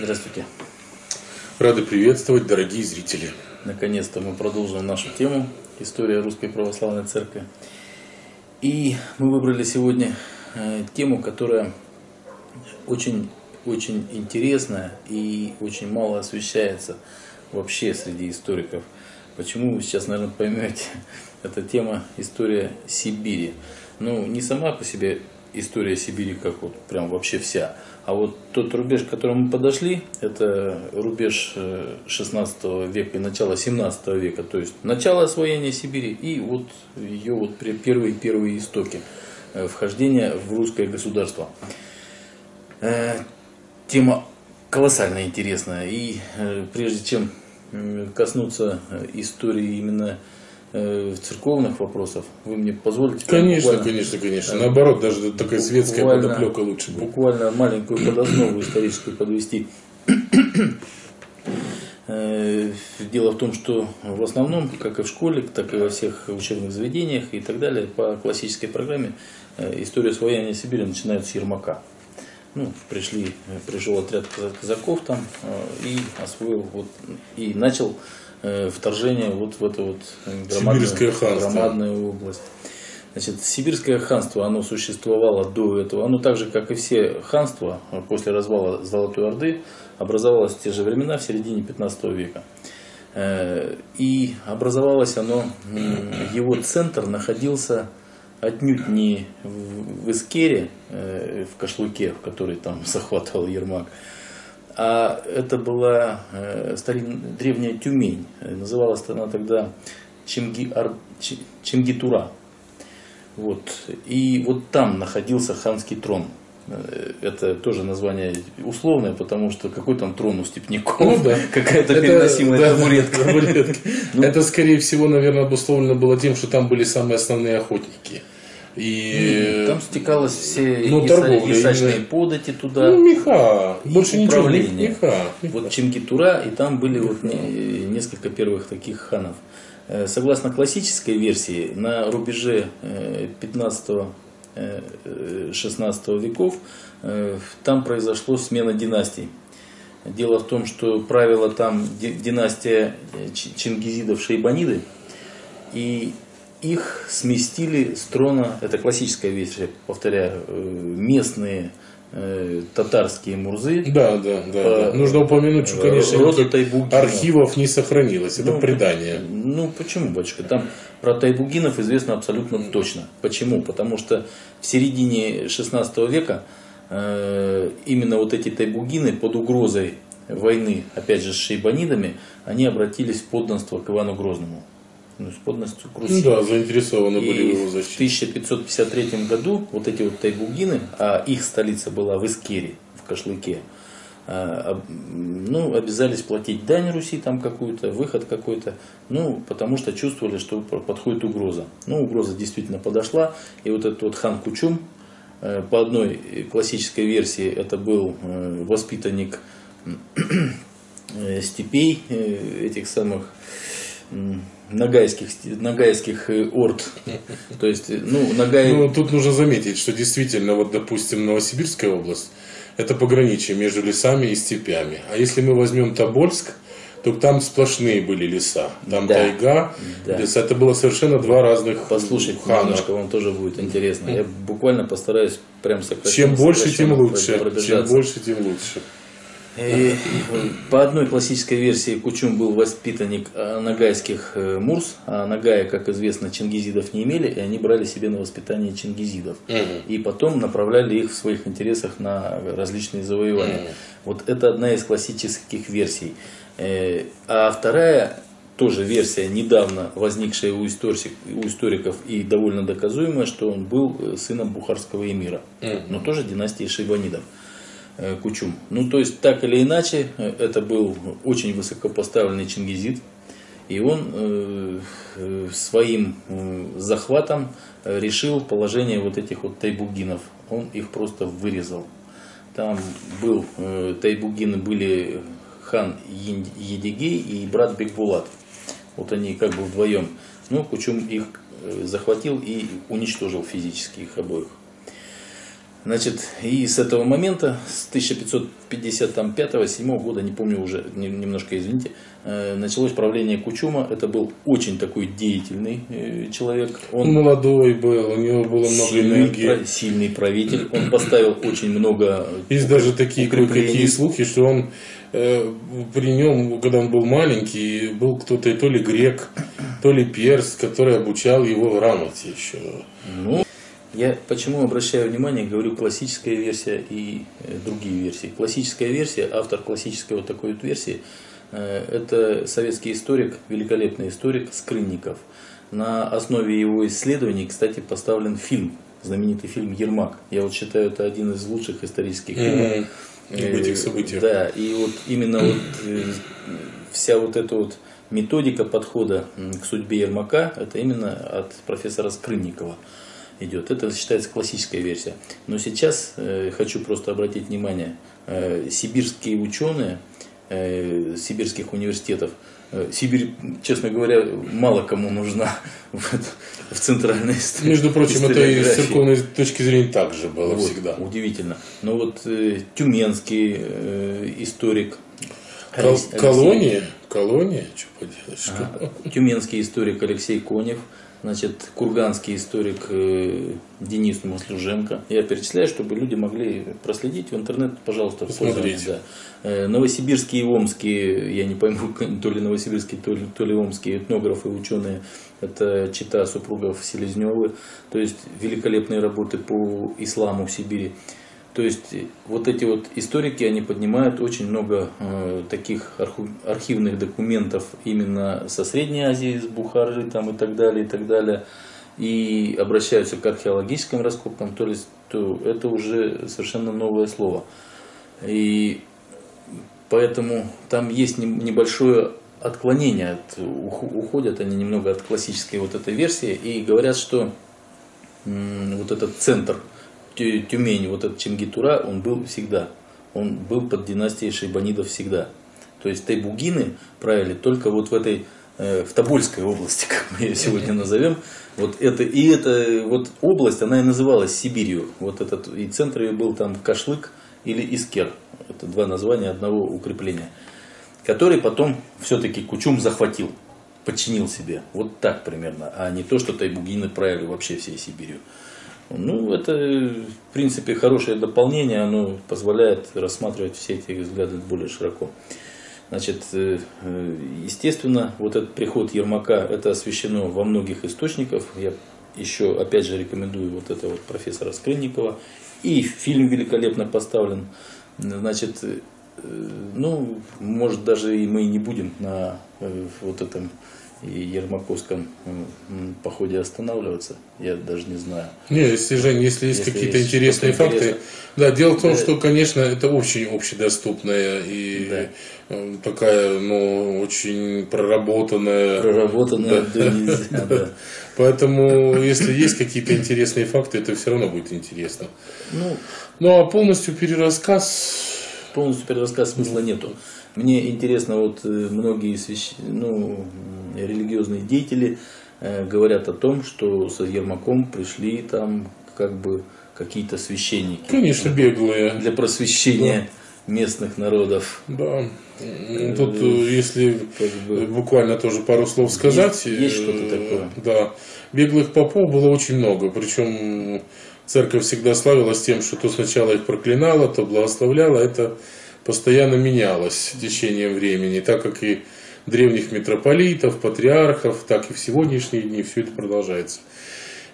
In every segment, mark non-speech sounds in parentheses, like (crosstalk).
Здравствуйте. Рады приветствовать, дорогие зрители. Наконец-то мы продолжим нашу тему «История Русской Православной Церкви». И мы выбрали сегодня э, тему, которая очень, очень интересная и очень мало освещается вообще среди историков. Почему вы сейчас, наверное, поймете, (laughs) эта тема «История Сибири». Ну, не сама по себе история Сибири как вот прям вообще вся. А вот тот рубеж, к которому мы подошли, это рубеж 16 э, века и начало 17 века, то есть начало освоения Сибири и вот ее вот первые-первые истоки э, вхождения в русское государство. Э, тема колоссально интересная и прежде чем коснуться истории именно Э, церковных вопросов, вы мне позволите? Конечно, конечно, конечно. Наоборот, даже такая светская подоплека лучше будет. Буквально маленькую подоснову историческую подвести. Э, дело в том, что в основном, как и в школе, так и во всех учебных заведениях и так далее, по классической программе э, история освоения Сибири начинается с Ермака. Ну, пришли, пришел отряд казаков там и освоил, вот, и начал вторжение вот в эту вот громадную, громадную область. Значит, Сибирское ханство, оно существовало до этого. Оно так же, как и все ханства после развала Золотой Орды, образовалось в те же времена, в середине 15 века. Э, и образовалось оно, его центр находился отнюдь не в Искере, э, в Кашлуке, в который там (laughs) захватывал Ермак, а это была э, старинная, древняя Тюмень. Называлась она тогда Чемги, Ар, Чемгитура. Вот. И вот там находился ханский трон. Э, это тоже название условное, потому что какой там трон у степняков, ну, да. (laughs) какая-то переносимая да, табуретка. табуретка. (laughs) Ну, это, скорее всего, наверное, обусловлено было тем, что там были самые основные охотники. И... Там стекалось все ну, торговля, ясачные именно... подати туда. Ну, меха. Больше ничего. Меха. Вот Чингитура, и там были вот несколько первых таких ханов. Э, согласно классической версии, на рубеже 15-16 э, э, веков там произошло смена династий. Дело в том, что правила там династия Чингизидов-Шейбаниды, и их сместили с трона, это классическая версия, повторяю, э, местные э, татарские мурзы. Да, да, да. По, да. Нужно упомянуть, что, конечно, архивов не сохранилось. Это ну, предание. Ну, почему, батюшка? Там про тайбугинов известно абсолютно точно. Почему? Потому что в середине 16 века э, именно вот эти тайбугины под угрозой войны, опять же, с шейбанидами, они обратились в подданство к Ивану Грозному ну, с подностью к Руси. Ну да, заинтересованы и были в его защите. В 1553 году вот эти вот тайбугины, а их столица была в Искере, в Кашлыке, а, ну, обязались платить дань Руси там какую-то, выход какой-то, ну, потому что чувствовали, что подходит угроза. Ну, угроза действительно подошла, и вот этот вот хан Кучум, э, по одной классической версии, это был э, воспитанник э, степей этих самых Нагайских, нагайских э, орд. То есть, э, ну, Нагай... Ну, тут нужно заметить, что действительно, вот, допустим, Новосибирская область, это пограничие между лесами и степями. А если мы возьмем Тобольск, то там сплошные были леса. Там да. тайга, да. леса. Это было совершенно два разных Послушайте хана. немножко, вам тоже будет интересно. Я буквально постараюсь прям сократить. Чем больше, тем лучше. Чем больше, тем лучше. И по одной классической версии Кучум был воспитанник э, нагайских э, мурс, а Нагая, как известно, чингизидов не имели, и они брали себе на воспитание чингизидов. Угу. И потом направляли их в своих интересах на различные завоевания. Угу. Вот это одна из классических версий. Э, а вторая тоже версия, недавно возникшая у, историк, у историков и довольно доказуемая, что он был сыном бухарского эмира, угу. но тоже династии Шейбанидов. Э, Кучум. Ну, то есть, так или иначе, э, это был очень высокопоставленный чингизид, и он э, своим захватом решил положение вот этих вот тайбугинов. Он их просто вырезал. Там был, тайбугины были хан Едигей и брат Бекбулат. Вот они как бы вдвоем. Ну, Кучум их захватил и уничтожил физически их обоих. Значит, и с этого момента, с 1555-7 года, не помню уже, немножко извините, э, началось правление Кучума. Это был очень такой деятельный э, человек. Он молодой был, у него было много сильный, энергии. Сильный правитель. Он поставил очень много Есть даже такие кое-какие слухи, что он э, при нем, когда он был маленький, был кто-то то ли грек, то ли перс, который обучал его грамоте еще. Ну, я почему обращаю внимание, говорю классическая версия и э, другие версии. Классическая версия, автор классической вот такой вот версии, э, это советский историк, великолепный историк Скрынников. На основе его исследований, кстати, поставлен фильм, знаменитый фильм «Ермак». Я вот считаю, это один из лучших исторических фильмов. Этих событиях. Да, и вот именно вот вся вот эта вот методика подхода к судьбе Ермака, это именно от профессора Скрынникова идет. Это считается классическая версия. Но сейчас э, хочу просто обратить внимание, э, сибирские ученые э, сибирских университетов, э, Сибирь, честно говоря, мало кому нужна (laughs) в, в центральной истории. Между прочим, это и с церковной точки зрения также было вот, всегда. Удивительно. Но вот э, тюменский э, историк Кол- колония? Колония? Что поделаешь? Ага. Тюменский историк Алексей Конев – значит, курганский историк э, Денис Маслуженко. Я перечисляю, чтобы люди могли проследить в интернет, пожалуйста, посмотреть. Да. Э, новосибирские и омские, я не пойму, (laughs) то ли новосибирские, то ли, то ли омские этнографы, ученые, это чита супругов Селезневы, то есть великолепные работы по исламу в Сибири. То есть вот эти вот историки, они поднимают очень много э, таких архивных документов именно со Средней Азии, с Бухары там, и так далее, и так далее, и обращаются к археологическим раскопкам, то есть то это уже совершенно новое слово. И поэтому там есть небольшое отклонение, от, уходят они немного от классической вот этой версии и говорят, что вот этот центр Тюмень, вот этот Чингитура, он был всегда. Он был под династией шейбанидов всегда. То есть тайбугины правили только вот в этой э, в Тобольской области, (laughs) как мы ее сегодня назовем. Вот это, и эта вот область, она и называлась Сибирью. Вот этот, и центр ее был там Кашлык или Искер. Это два названия одного укрепления. Который потом все-таки Кучум захватил, подчинил себе. Вот так примерно. А не то, что тайбугины правили вообще всей Сибирью. Ну, это, в принципе, хорошее дополнение, оно позволяет рассматривать все эти взгляды более широко. Значит, э, э, естественно, вот этот приход Ермака, это освещено во многих источниках. Я еще, опять же, рекомендую вот это вот профессора Скрынникова. И фильм великолепно поставлен. Значит, э, ну, может, даже и мы не будем на вот этом и Ермаковском походе останавливаться, я даже не знаю. Не, если, Жень, если есть какие-то интересные факты. Интересно. Да, дело в том, да. что, конечно, это очень общедоступная и да. Э, такая, ну, очень проработанная. Проработанная, да, да нельзя, (laughs) да. Поэтому, если есть какие-то интересные факты, это все равно будет интересно. Ну, ну а полностью перерассказ... Полностью перерассказ смысла нету. Мне интересно, вот э, многие свящ... ну, религиозные деятели э, говорят о том, что с Ермаком пришли там как бы какие-то священники. Конечно, беглые. Для просвещения да. местных народов. Да. Тут, э, если как бы, буквально тоже пару слов сказать. Есть, есть что-то такое. Да. Беглых попов было очень много. Причем церковь всегда славилась тем, что то сначала их проклинала, то благословляла. Это постоянно менялось с течением времени, так как и древних митрополитов, патриархов, так и в сегодняшние дни все это продолжается.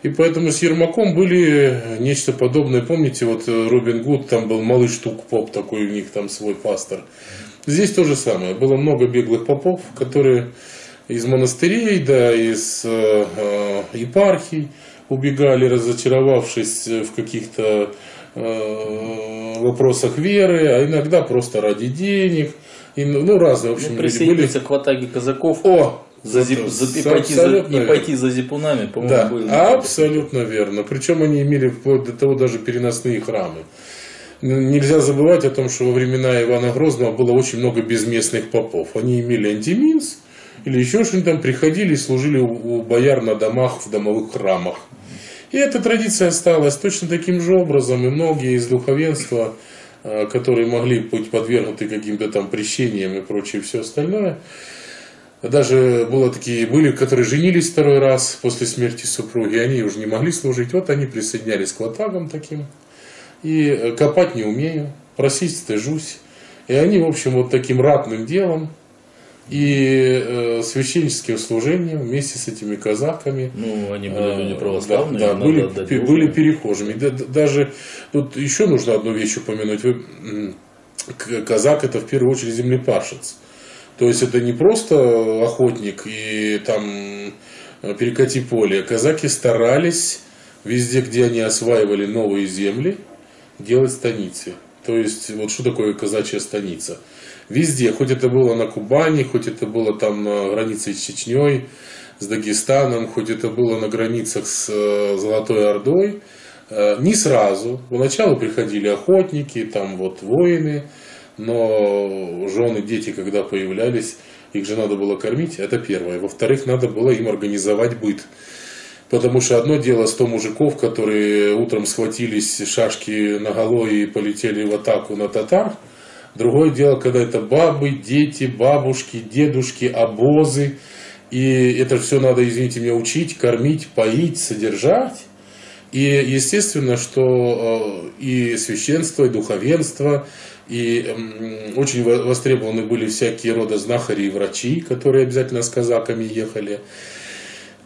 И поэтому с Ермаком были нечто подобное. Помните, вот Робин Гуд, там был малыш Тук Поп, такой у них там свой пастор. Здесь то же самое. Было много беглых попов, которые из монастырей, да, из э, э епархий убегали, разочаровавшись в каких-то Э, вопросах веры, а иногда просто ради денег. И, ну, разные, в общем, ну, люди были. к ватаге казаков. О! За зип, за, и, пойти за, и пойти за зипунами, по-моему, да, были. Абсолютно верно. Причем они имели вплоть до того даже переносные храмы. Нельзя забывать о том, что во времена Ивана Грозного было очень много безместных попов. Они имели антиминс или еще что-нибудь там, приходили и служили у, у бояр на домах, в домовых храмах. И эта традиция осталась точно таким же образом, и многие из духовенства, э, которые могли быть подвергнуты каким-то там прещениям и прочее все остальное, даже было такие, были, которые женились второй раз после смерти супруги, они уже не могли служить, вот они присоединялись к ватагам таким, и э, копать не умею, просить стыжусь, и они, в общем, вот таким ратным делом и э, священническим служением вместе с этими казаками. Ну, они были люди православные. Да, да были, пи, были перехожими. Да, даже тут еще нужно одну вещь упомянуть. Вы, казак это в первую очередь землепашец. То есть это не просто охотник и там перекати поле. Казаки старались везде, где они осваивали новые земли, делать станицы. То есть, вот что такое казачья станица? Везде, хоть это было на Кубани, хоть это было там на границе с Чечней, с Дагестаном, хоть это было на границах с э, Золотой Ордой, э, не сразу. Поначалу приходили охотники, там вот воины, но жены, дети, когда появлялись, их же надо было кормить, это первое. Во-вторых, надо было им организовать быт. Потому что одно дело 100 мужиков, которые утром схватились шашки на голове и полетели в атаку на татар – Другое дело, когда это бабы, дети, бабушки, дедушки, обозы. И это все надо, извините меня, учить, кормить, поить, содержать. И естественно, что э, и священство, и духовенство, и очень востребованы были всякие рода знахари и врачи, которые обязательно с казаками ехали.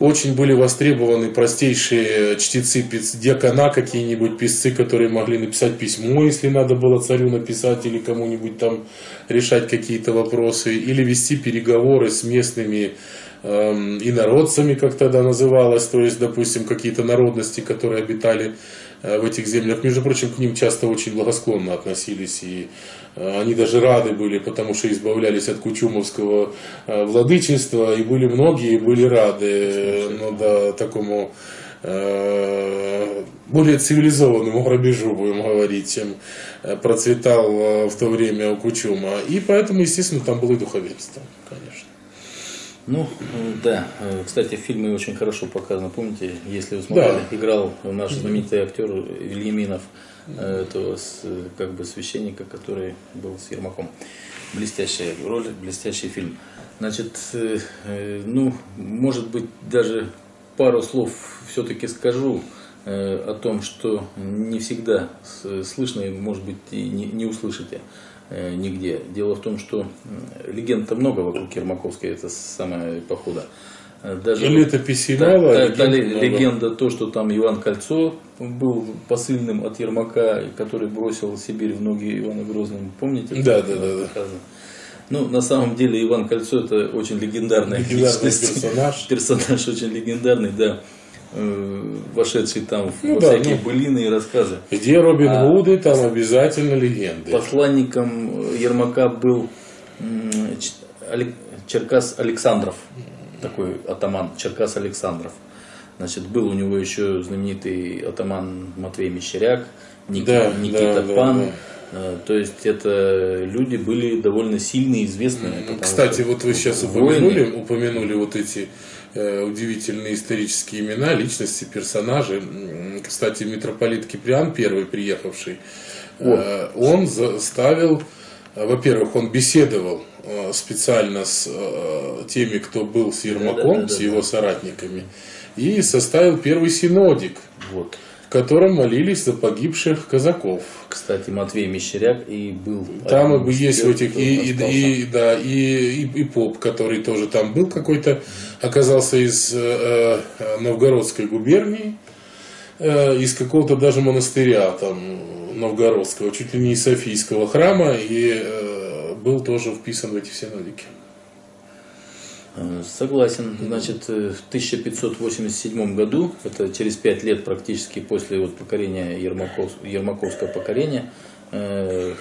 Очень были востребованы простейшие чтецы диакона, какие-нибудь писцы, которые могли написать письмо, если надо было царю написать или кому-нибудь там решать какие-то вопросы, или вести переговоры с местными э, инородцами, как тогда называлось, то есть, допустим, какие-то народности, которые обитали в этих землях. Между прочим, к ним часто очень благосклонно относились, и э, они даже рады были, потому что избавлялись от кучумовского э, владычества, и были многие, были рады ну, да, такому более цивилизованному грабежу, будем говорить, чем процветал в то время у Кучума. И поэтому, естественно, там было и духовенство, конечно. Ну, да. Кстати, в фильме очень хорошо показано. Помните, если вы смотрели, да. играл наш знаменитый актер Вильяминов, э, этого как бы священника, который был с Ермаком. Блестящая роль, блестящий фильм. Значит, э, э, ну, может быть, даже пару слов все-таки скажу о том, что не всегда слышно, и, может быть, и не услышите. Э, нигде. Дело в том, что легенд-то много вокруг Ермаковской, это самое похода. Даже Или это мало, та, та, та легенда то, что там Иван Кольцо был посыльным от Ермака, который бросил Сибирь в ноги Ивана Грозному. Помните? Да, да, да, да. Ну, на самом деле Иван Кольцо это очень легендарная легендарный личность. персонаж. (laughs) Персонаж очень легендарный, да. Э, вошедший там ну, во да, всякие ну, былины и рассказы. Где Робин а Гуды, там обязательно легенды. Посланником Ермака был Черкас Александров, такой атаман, Черкас Александров. Значит, был у него еще знаменитый атаман Матвей Мещеряк, Ник, да, Никита да, Пан. Да, да. Э, то есть это люди были довольно сильные, известные. Кстати, вот вы сейчас упомянули, упомянули вот эти Э, удивительные исторические имена, личности, персонажи. Кстати, митрополит Киприан, первый приехавший, О. он заставил, во-первых, он беседовал э, специально с э, теми, кто был с Ермаком, да, да, да, с его соратниками, и составил первый синодик. Вот котором молились за погибших казаков. Кстати, Матвей Мещеряк и был. Там и есть в этих и, и, и, да, и, и, и поп, который тоже там был какой-то, оказался из э, э, Новгородской губернии, э, из какого-то даже монастыря там новгородского, чуть ли не из Софийского храма, и э, был тоже вписан в эти все синодики. Э, согласен. Значит, э, в 1587 году, это через пять лет практически после вот покорения Ермаков, Ермаковского покорения, э,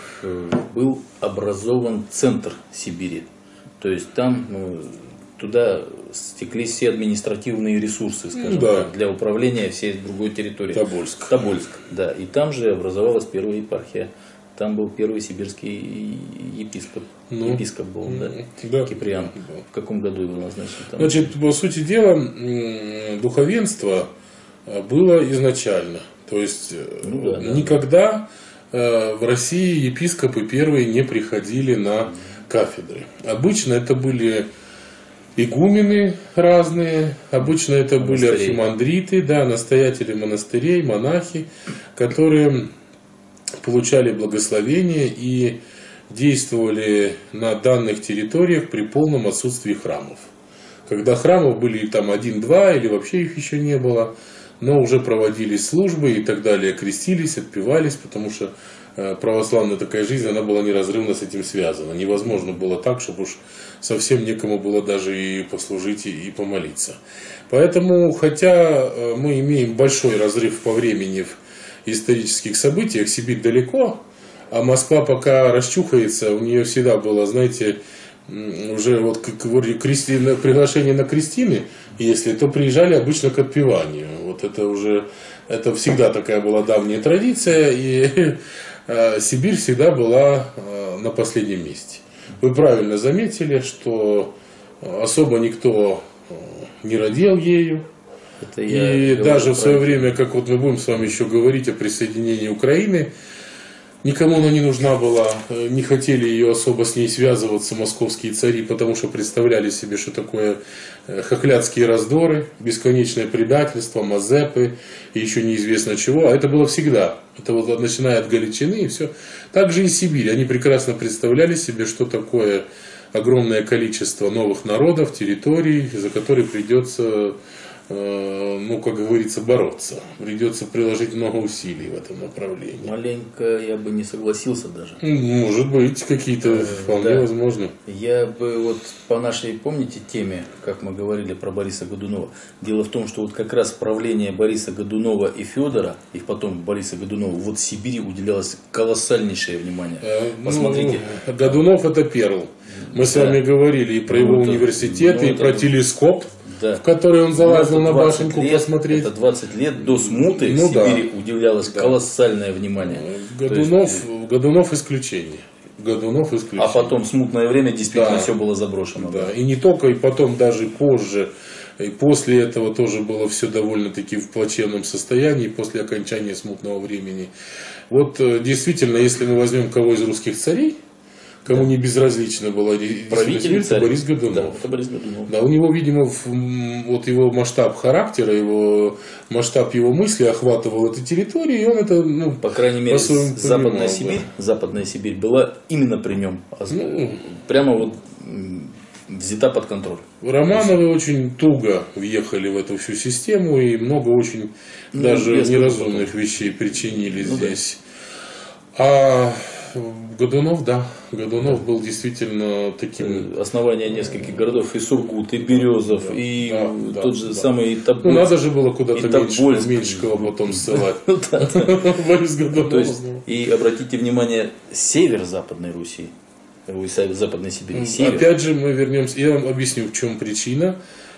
был образован центр Сибири. То есть там ну, туда стеклись все административные ресурсы, скажем да. так, для управления всей другой территорией. Тобольск. Тобольск, да. И там же образовалась первая епархия там был первый сибирский епископ. Ну, епископ был, да? да Киприан. Да. В каком году его назначили? Там? Значит, по сути дела, духовенство было изначально. То есть ну, да, никогда да. в России епископы первые не приходили на кафедры. Обычно это были игумены разные, обычно это Монастырей. были архимандриты, да, настоятели монастырей, монахи, которые получали благословение и действовали на данных территориях при полном отсутствии храмов. Когда храмов были там один-два или вообще их еще не было, но уже проводились службы и так далее, крестились, отпевались, потому что э, православная такая жизнь, она была неразрывно с этим связана. Невозможно было так, чтобы уж совсем некому было даже и послужить и помолиться. Поэтому, хотя э, мы имеем большой разрыв по времени в исторических событиях, Сибирь далеко, а Москва пока расчухается, у нее всегда было, знаете, уже вот как говорю, крести, приглашение на крестины, если, то приезжали обычно к отпеванию. Вот это уже, это всегда такая была давняя традиция, и э, (laughs) Сибирь всегда была э, на последнем месте. Вы правильно заметили, что особо никто не родил ею. Это и даже в свое время, как вот мы будем с вами еще говорить о присоединении Украины, Никому она не нужна была, э, не хотели ее особо с ней связываться московские цари, потому что представляли себе, что такое э, хохлядские раздоры, бесконечное предательство, мазепы и еще неизвестно чего. А это было всегда. Это вот начиная от Галичины и все. Также и Сибирь. Они прекрасно представляли себе, что такое огромное количество новых народов, территорий, за которые придется ну, как говорится, бороться. Придется приложить много усилий в этом направлении. Маленько я бы не согласился даже. Может быть, какие-то э, вполне да. возможно. Я бы вот по нашей, помните, теме, как мы говорили про Бориса Годунова. Дело в том, что вот как раз правление Бориса Годунова и Федора, и потом Бориса Годунова, вот в Сибири уделялось колоссальнейшее внимание. Э, ну, Посмотрите. Ну, Годунов это перл. Мы да. с вами говорили и про ну, его это, университет, ну, и про телескоп да. в который он залазил на башенку лет, посмотреть. Это 20 лет до смуты ну, Сибири да. удивлялось да. колоссальное внимание. Годунов, есть... Годунов исключение. Годунов исключение. А потом смутное время действительно да. все было заброшено. Да. да, и не только, и потом даже позже. И после этого тоже было все довольно-таки в плачевном состоянии, после окончания смутного времени. Вот э, действительно, если мы возьмем кого из русских царей, кому не безразлично было правитель царь. Борис Годунов. Да, это Борис Годунов. Да, у него, видимо, вот его масштаб характера, его масштаб его мысли охватывал эту территорию, и он это, ну, по крайней мере, по Западная Сибирь, да. Западная Сибирь была именно при нем, ну, прямо вот взята под контроль. Романовы очень туго въехали в эту всю систему и много очень ну, даже неразумных вещей причинили ну, здесь. Да. А Годунов, да. Годунов был действительно таким... Э, основание нескольких городов, и Сургут, и Березов, да, и да, тот да, же да. самый Тобольск. Ну, надо же было куда-то меньше, Меньшикова потом (laughs) ссылать. (laughs) Борис Годунов. И обратите внимание, север Западной Руси, Западной Сибири, север. Опять же, мы вернемся, я вам объясню, в чем причина.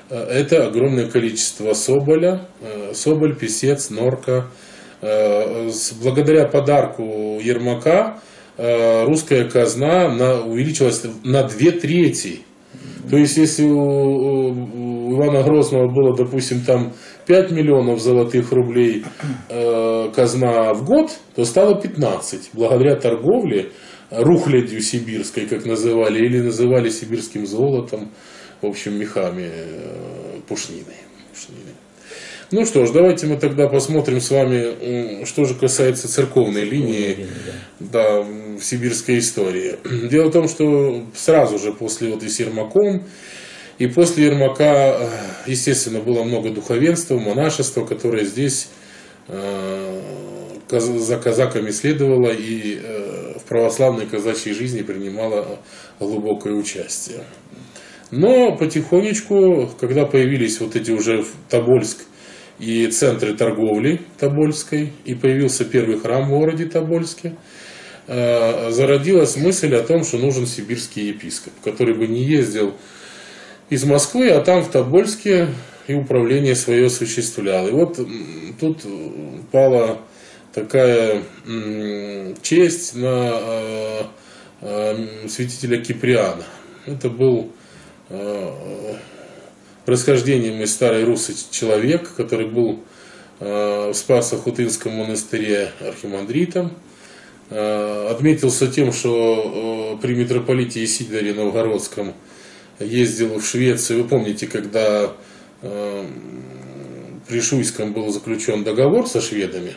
Э, это огромное количество соболя, э, соболь, песец, норка. Благодаря подарку Ермака Э, русская казна на, увеличилась на две трети. То есть, если у, у Ивана Грозного было, допустим, там 5 миллионов золотых рублей э, казна в год, то стало 15. Благодаря торговле, рухлядью сибирской, как называли, или называли сибирским золотом, в общем, мехами э, пушниной. пушниной. Ну что ж, давайте мы тогда посмотрим с вами, что же касается церковной линии да. В сибирской истории. (clears throat) Дело в том, что сразу же после вот и с Ермаком, и после Ермака, э, естественно, было много духовенства, монашества, которое здесь э, за казаками следовало и э, в православной казачьей жизни принимало глубокое участие. Но потихонечку, когда появились вот эти уже Тобольск и центры торговли Тобольской, и появился первый храм в городе Тобольске, зародилась мысль о том, что нужен сибирский епископ, который бы не ездил из Москвы, а там в Тобольске и управление свое осуществлял. И вот тут пала такая честь на э, э, святителя Киприана. Это был происхождением из Старой Руси человек, который был в Спасо-Хутынском монастыре архимандритом. Отметился тем, что при митрополите Исидоре Новгородском ездил в Швецию. Вы помните, когда при Шуйском был заключен договор со шведами,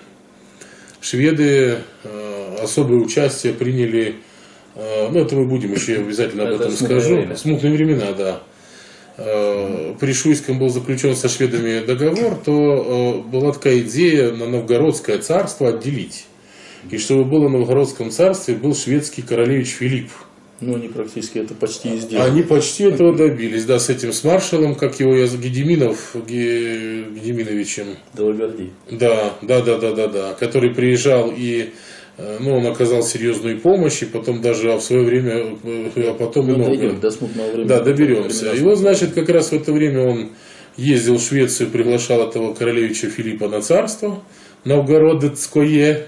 шведы особое участие приняли, ну это мы будем еще обязательно об этом скажу, время. смутные времена, да. При Шуйском был заключен со шведами договор, то была такая идея на Новгородское царство отделить. И чтобы было в Новгородском царстве, был шведский королевич Филипп. Ну, они практически это почти и сделали. Они почти этого добились, да, с этим, с маршалом, как его я, Гедеминов, Гедеминовичем. Белогорди. Да, да, да, да, да, да, который приезжал и Э, ну, он оказал серьезную помощь, и потом даже в свое время, э, а потом ну, много... Дойдем до смутного времени. Да, доберемся. И вот, значит, как раз в это время он ездил в Швецию, приглашал этого королевича Филиппа на царство, Новгородецкое, а,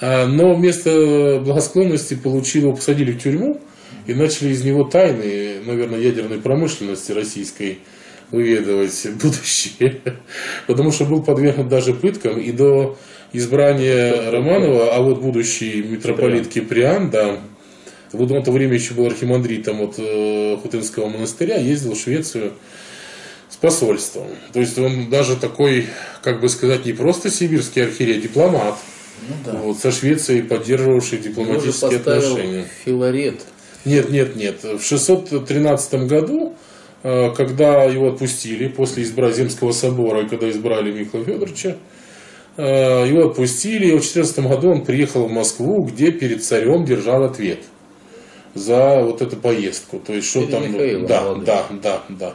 но вместо благосклонности получил, его посадили в тюрьму, и начали из него тайны, наверное, ядерной промышленности российской выведывать будущее, (laughs) потому что был подвергнут даже пыткам, и до избрание Романова, а вот будущий митрополит Киприан, да, вот он в то время еще был архимандритом от э, Хутынского монастыря, ездил в Швецию с посольством. То есть он даже такой, как бы сказать, не просто сибирский архиерей, а дипломат. Ну, да. вот, со Швецией поддерживавший дипломатические отношения. Филарет. Нет, нет, нет. В 613 году, э, когда его отпустили после избра Земского собора, когда избрали Михаила Федоровича, Э, его отпустили, и в 2014 году он приехал в Москву, где перед царем держал ответ за вот эту поездку. То есть, что перед там... Михаилом, да, да, да, да.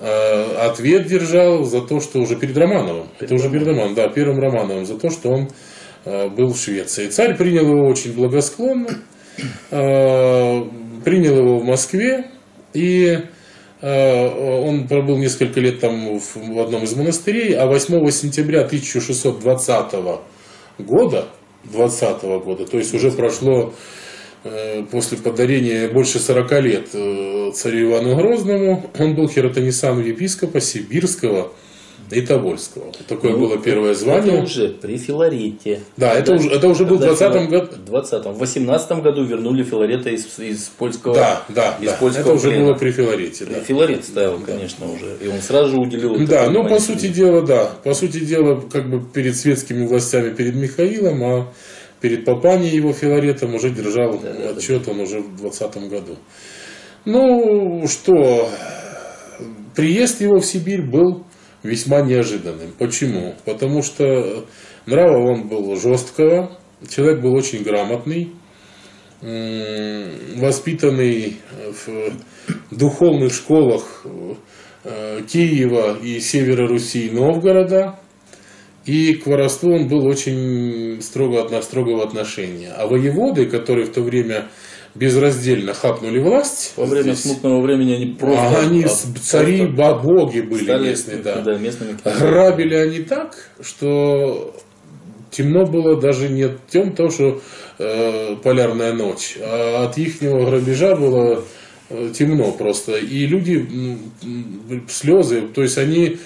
Э, ответ держал за то, что уже перед Романовым. Перед это уже перед Романовым, да, первым Романовым, за то, что он был в Швеции. Царь принял его очень благосклонно, принял его в Москве, и Э, он пробыл несколько лет там в одном из монастырей, а 8 сентября 1620 года, 20 года, то есть уже прошло э, после подарения больше 40 лет э, царю Ивану Грозному, он был хиротонисаном епископа Сибирского и Тобольского. Вот такое ну, было первое звание. Это уже при Филарете. Да, это, уже, это уже был в 20 году. В 20 В 18 году вернули Филарета из, из польского Да, да, из да. Польского это уже плена. было при Филарете. Да. Филарет ставил, конечно, уже. И он сразу же уделил... Да, ну, по сути дела, да. По сути дела, как бы перед светскими властями, перед Михаилом, а перед Папани его Филаретом уже держал да, отчет да, да. он уже в 20 году. Ну, что, приезд его в Сибирь был весьма неожиданным. Почему? Потому что нрава он был жесткого, человек был очень грамотный, воспитанный в духовных школах э, Киева и севера Руси и Новгорода. И к воровству он был очень строго, строгого отношения. А воеводы, которые в то время безраздельно хапнули власть. Во время здесь. смутного времени они просто... А они цари, боги были стали, местные, да. да местными Грабили они так, что темно было даже не тем, то, что э, полярная ночь, а от ихнего грабежа было э, темно просто. И люди, слезы, то есть они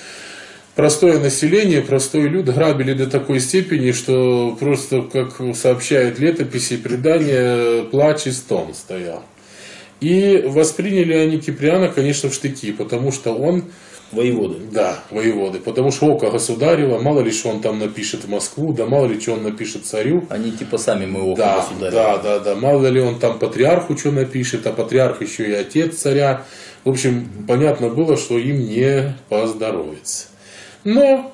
простое население, простой люд грабили до такой степени, что просто, как сообщают летописи, предания, плач и стон стоял. И восприняли они Киприана, конечно, в штыки, потому что он... Воеводы. Да, воеводы. Потому что око государева, мало ли что он там напишет в Москву, да мало ли что он напишет царю. Они типа сами мы око да, государева. Да, да, да. Мало ли он там патриарху что напишет, а патриарх еще и отец царя. В общем, понятно было, что им не поздоровится. Но,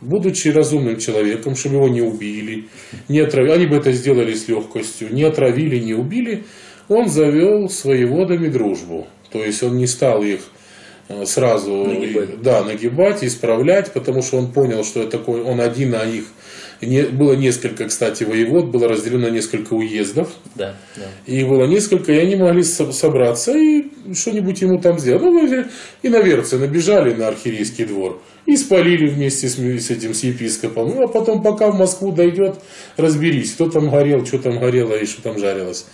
будучи разумным человеком, чтобы его не убили, не отравили, они бы это сделали с легкостью, не отравили, не убили, он завел с воеводами дружбу. То есть он не стал их э, сразу нагибать. Да, нагибать, исправлять, потому что он понял, что это такой, он один, а их не, было несколько, кстати, воевод, было разделено на несколько уездов. Да, да. И было несколько, и они могли собраться и что-нибудь ему там сделать. Ну, и наверцы набежали на архиерейский двор и спалили вместе с, с этим, с епископом. Ну, а потом, пока в Москву дойдет, разберись, кто там горел, что там горело и что там жарилось.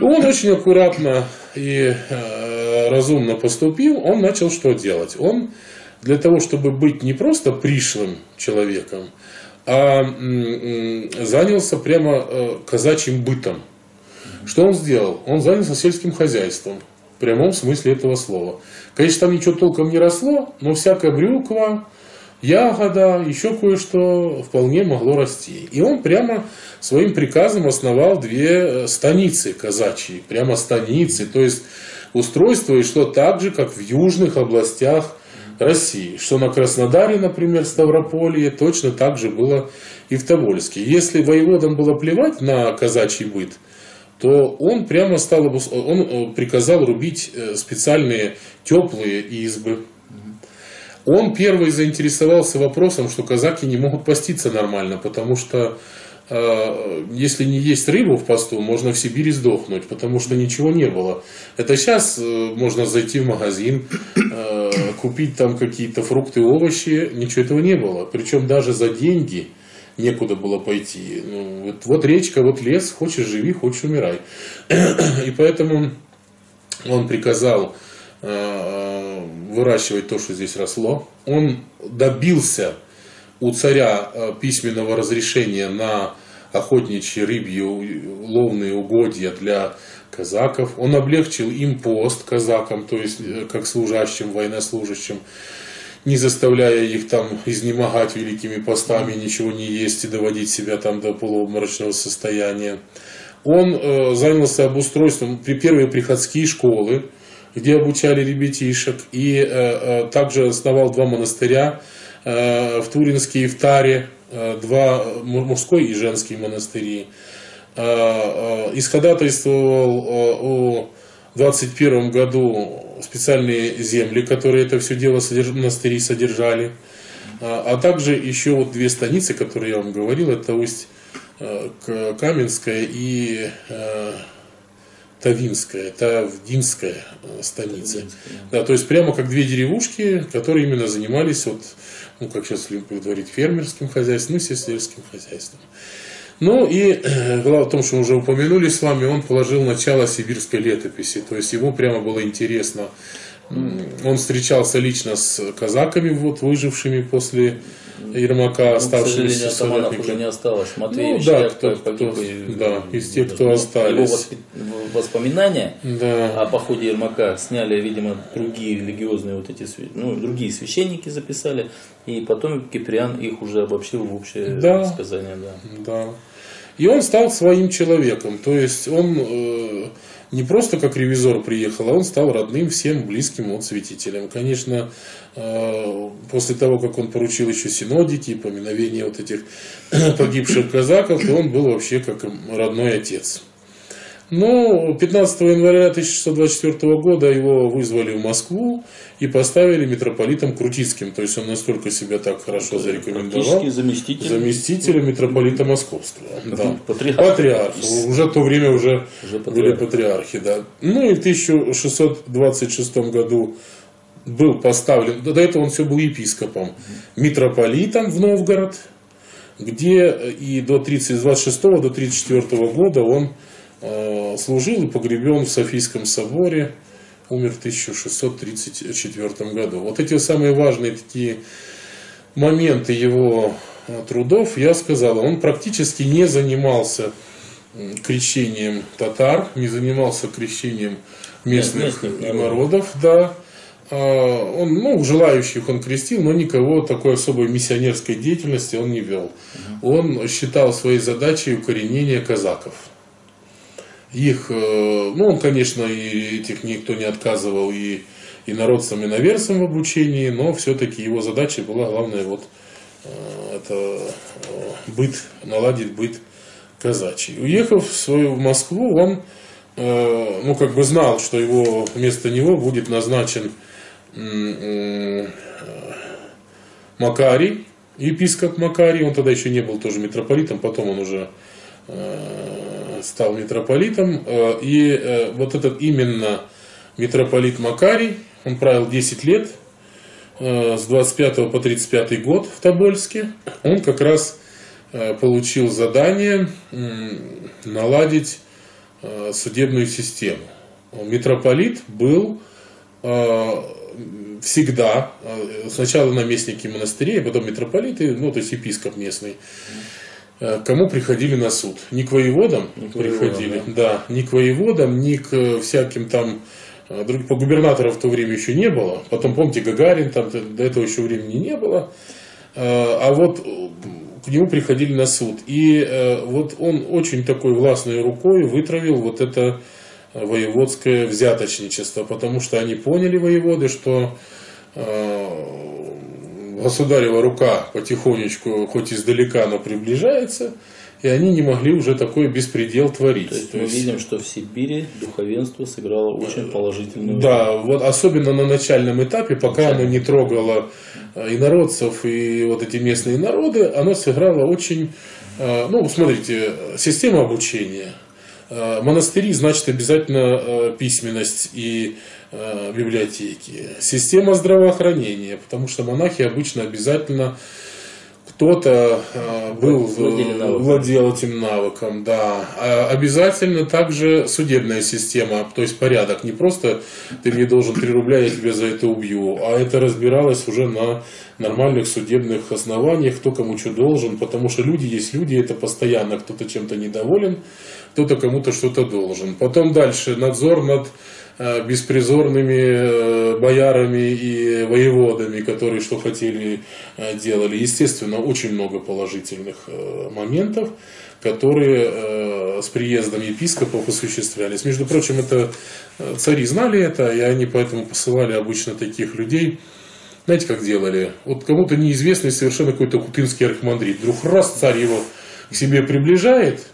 Он очень аккуратно и э, разумно поступил. Он начал что делать? Он для того, чтобы быть не просто пришлым человеком, а занялся прямо э, казачьим бытом. Что он сделал? Он занялся сельским хозяйством, прямом смысле этого слова. Конечно, там ничего толком не росло, но всякая брюква, ягода, еще кое-что вполне могло расти. И он прямо своим приказом основал две э, станицы казачьи, прямо станицы, то есть устройство и шло так же, как в южных областях России. Что на Краснодаре, например, Ставрополье, точно так же было и в Тобольске. Если воеводам было плевать на казачий быт, то он прямо стал, он э, приказал рубить э, специальные теплые избы. Он первый заинтересовался вопросом, что казаки не могут поститься нормально, потому что э, если не есть рыбу в посту, можно в Сибири сдохнуть, потому что ничего не было. Это сейчас можно зайти в магазин, купить там какие-то фрукты, овощи, ничего этого не было. Причем даже за деньги – некуда было пойти. Ну, вот, вот речка, вот лес, хочешь живи, хочешь умирай. (clears throat) И поэтому он приказал э, выращивать то, что здесь росло. Он добился у царя э, письменного разрешения на охотничьи рыбьи ловные угодья для казаков. Он облегчил им пост казакам, то есть э, как служащим, военнослужащим не заставляя их там изнемогать великими постами, ничего не есть и доводить себя там до полуобморочного состояния. Он э, занялся обустройством при первые приходские школы, где обучали ребятишек, и э, э, также основал два монастыря э, в Туринске и в Таре, э, два мужской и женский монастыри. Э, э, исходатайствовал э, о 21 году специальные земли, которые это все дело содерж... монастыри содержали. А, а также еще вот две станицы, которые я вам говорил, это усть э, Каменская и э, Тавинская, Тавдинская э, станица. Да, то есть прямо как две деревушки, которые именно занимались, вот, ну как сейчас любят говорить, фермерским хозяйством, ну, сельским хозяйством. Ну и глава в том, что уже упомянули с вами, он положил начало сибирской летописи. То есть ему прямо было интересно. Он встречался лично с казаками, вот, выжившими после Ермака, ну, оставшимися к сожалению, уже не осталось. Матвей ну, да, кто, погиб. Кто, и, да, из тех, кто остались. Его воспоминания да. о походе Ермака сняли, видимо, другие религиозные вот эти, ну, другие священники записали, и потом Киприан их уже обобщил в общее да. сказание. Да. да. И он стал своим человеком. То есть он э, не просто как ревизор приехал, а он стал родным всем близким от святителям. Конечно, э, после того, как он поручил еще синодики, поминовение вот этих (clears throat) погибших казаков, то он был вообще как родной отец. Но 15 января 1624 года его вызвали в Москву и поставили митрополитом Крутицким. То есть он настолько себя так хорошо зарекомендовал. заместитель. Заместителя митрополита Московского. Да. Патриарх. Патриарх. Уже в то время уже, уже были патриархи. Да. Ну и в 1626 году был поставлен, до этого он все был епископом, митрополитом в Новгород, где и до 30, 26 до 34 года он служил и погребен в Софийском соборе, умер в 1634 году. Вот эти самые важные такие моменты его э, трудов, я сказал, он практически не занимался крещением татар, не занимался крещением местных, местных народов, да. А, он, ну, желающих он крестил, но никого такой особой миссионерской деятельности он не вел. Он считал своей задачей укоренение казаков их, э, ну, он, конечно, и этих никто не отказывал и и народцам, и наверцам в обучении, но все-таки его задача была главная вот э, это э, быт, наладить быт казачий. Уехав в свою в Москву, он ну, как бы знал, что его, вместо него будет назначен Макарий, епископ Макарий, он тогда еще не был тоже митрополитом, потом он уже стал митрополитом. Э, и э, вот этот именно митрополит Макарий, он правил 10 лет, э, с 25 по 35 год в Тобольске. Он как раз получил задание наладить судебную систему. Митрополит был всегда, сначала наместники монастырей, а потом митрополиты, ну, то есть епископ местный, кому приходили на суд? Не к воеводам Не к приходили, воеводам, да, не к воеводам, не к всяким там э, по губернаторов в то время еще не было. Потом, помните, Гагарин, там до этого еще времени не было. Э, А вот э, к нему приходили на суд. И э, вот он очень такой властной рукой вытравил вот это воеводское взяточничество, потому что они поняли, воеводы, что э, государева рука потихонечку, хоть издалека, но приближается, и они не могли уже такой беспредел творить. То есть То мы есть- видим, что в Сибири духовенство сыграло очень положительную роль. Да, вот особенно на начальном этапе, пока оно не трогало э, инородцев и вот эти местные народы, оно сыграло очень, э, ну, смотрите, система обучения. Э, Монастыри, значит, обязательно э, письменность и э, библиотеки. Система здравоохранения, потому что монахи обычно обязательно кто-то э, был, владел этим навыком, да. А обязательно также судебная система, то есть порядок. Не просто ты мне должен 3 рубля, я тебя за это убью, а это разбиралось уже на нормальных судебных основаниях, кто кому что должен, потому что люди есть люди, это постоянно кто-то чем-то недоволен, кто-то кому-то что-то должен. Потом дальше надзор над беспризорными э, боярами и воеводами, которые что хотели, э, делали. Естественно, очень много положительных э, моментов, которые э, с приездом епископов осуществлялись. Между прочим, это э, цари знали это, и они поэтому посылали обычно таких людей. Знаете, как делали? Вот кому-то неизвестный совершенно какой-то кутынский архимандрит. Вдруг раз царь его к себе приближает,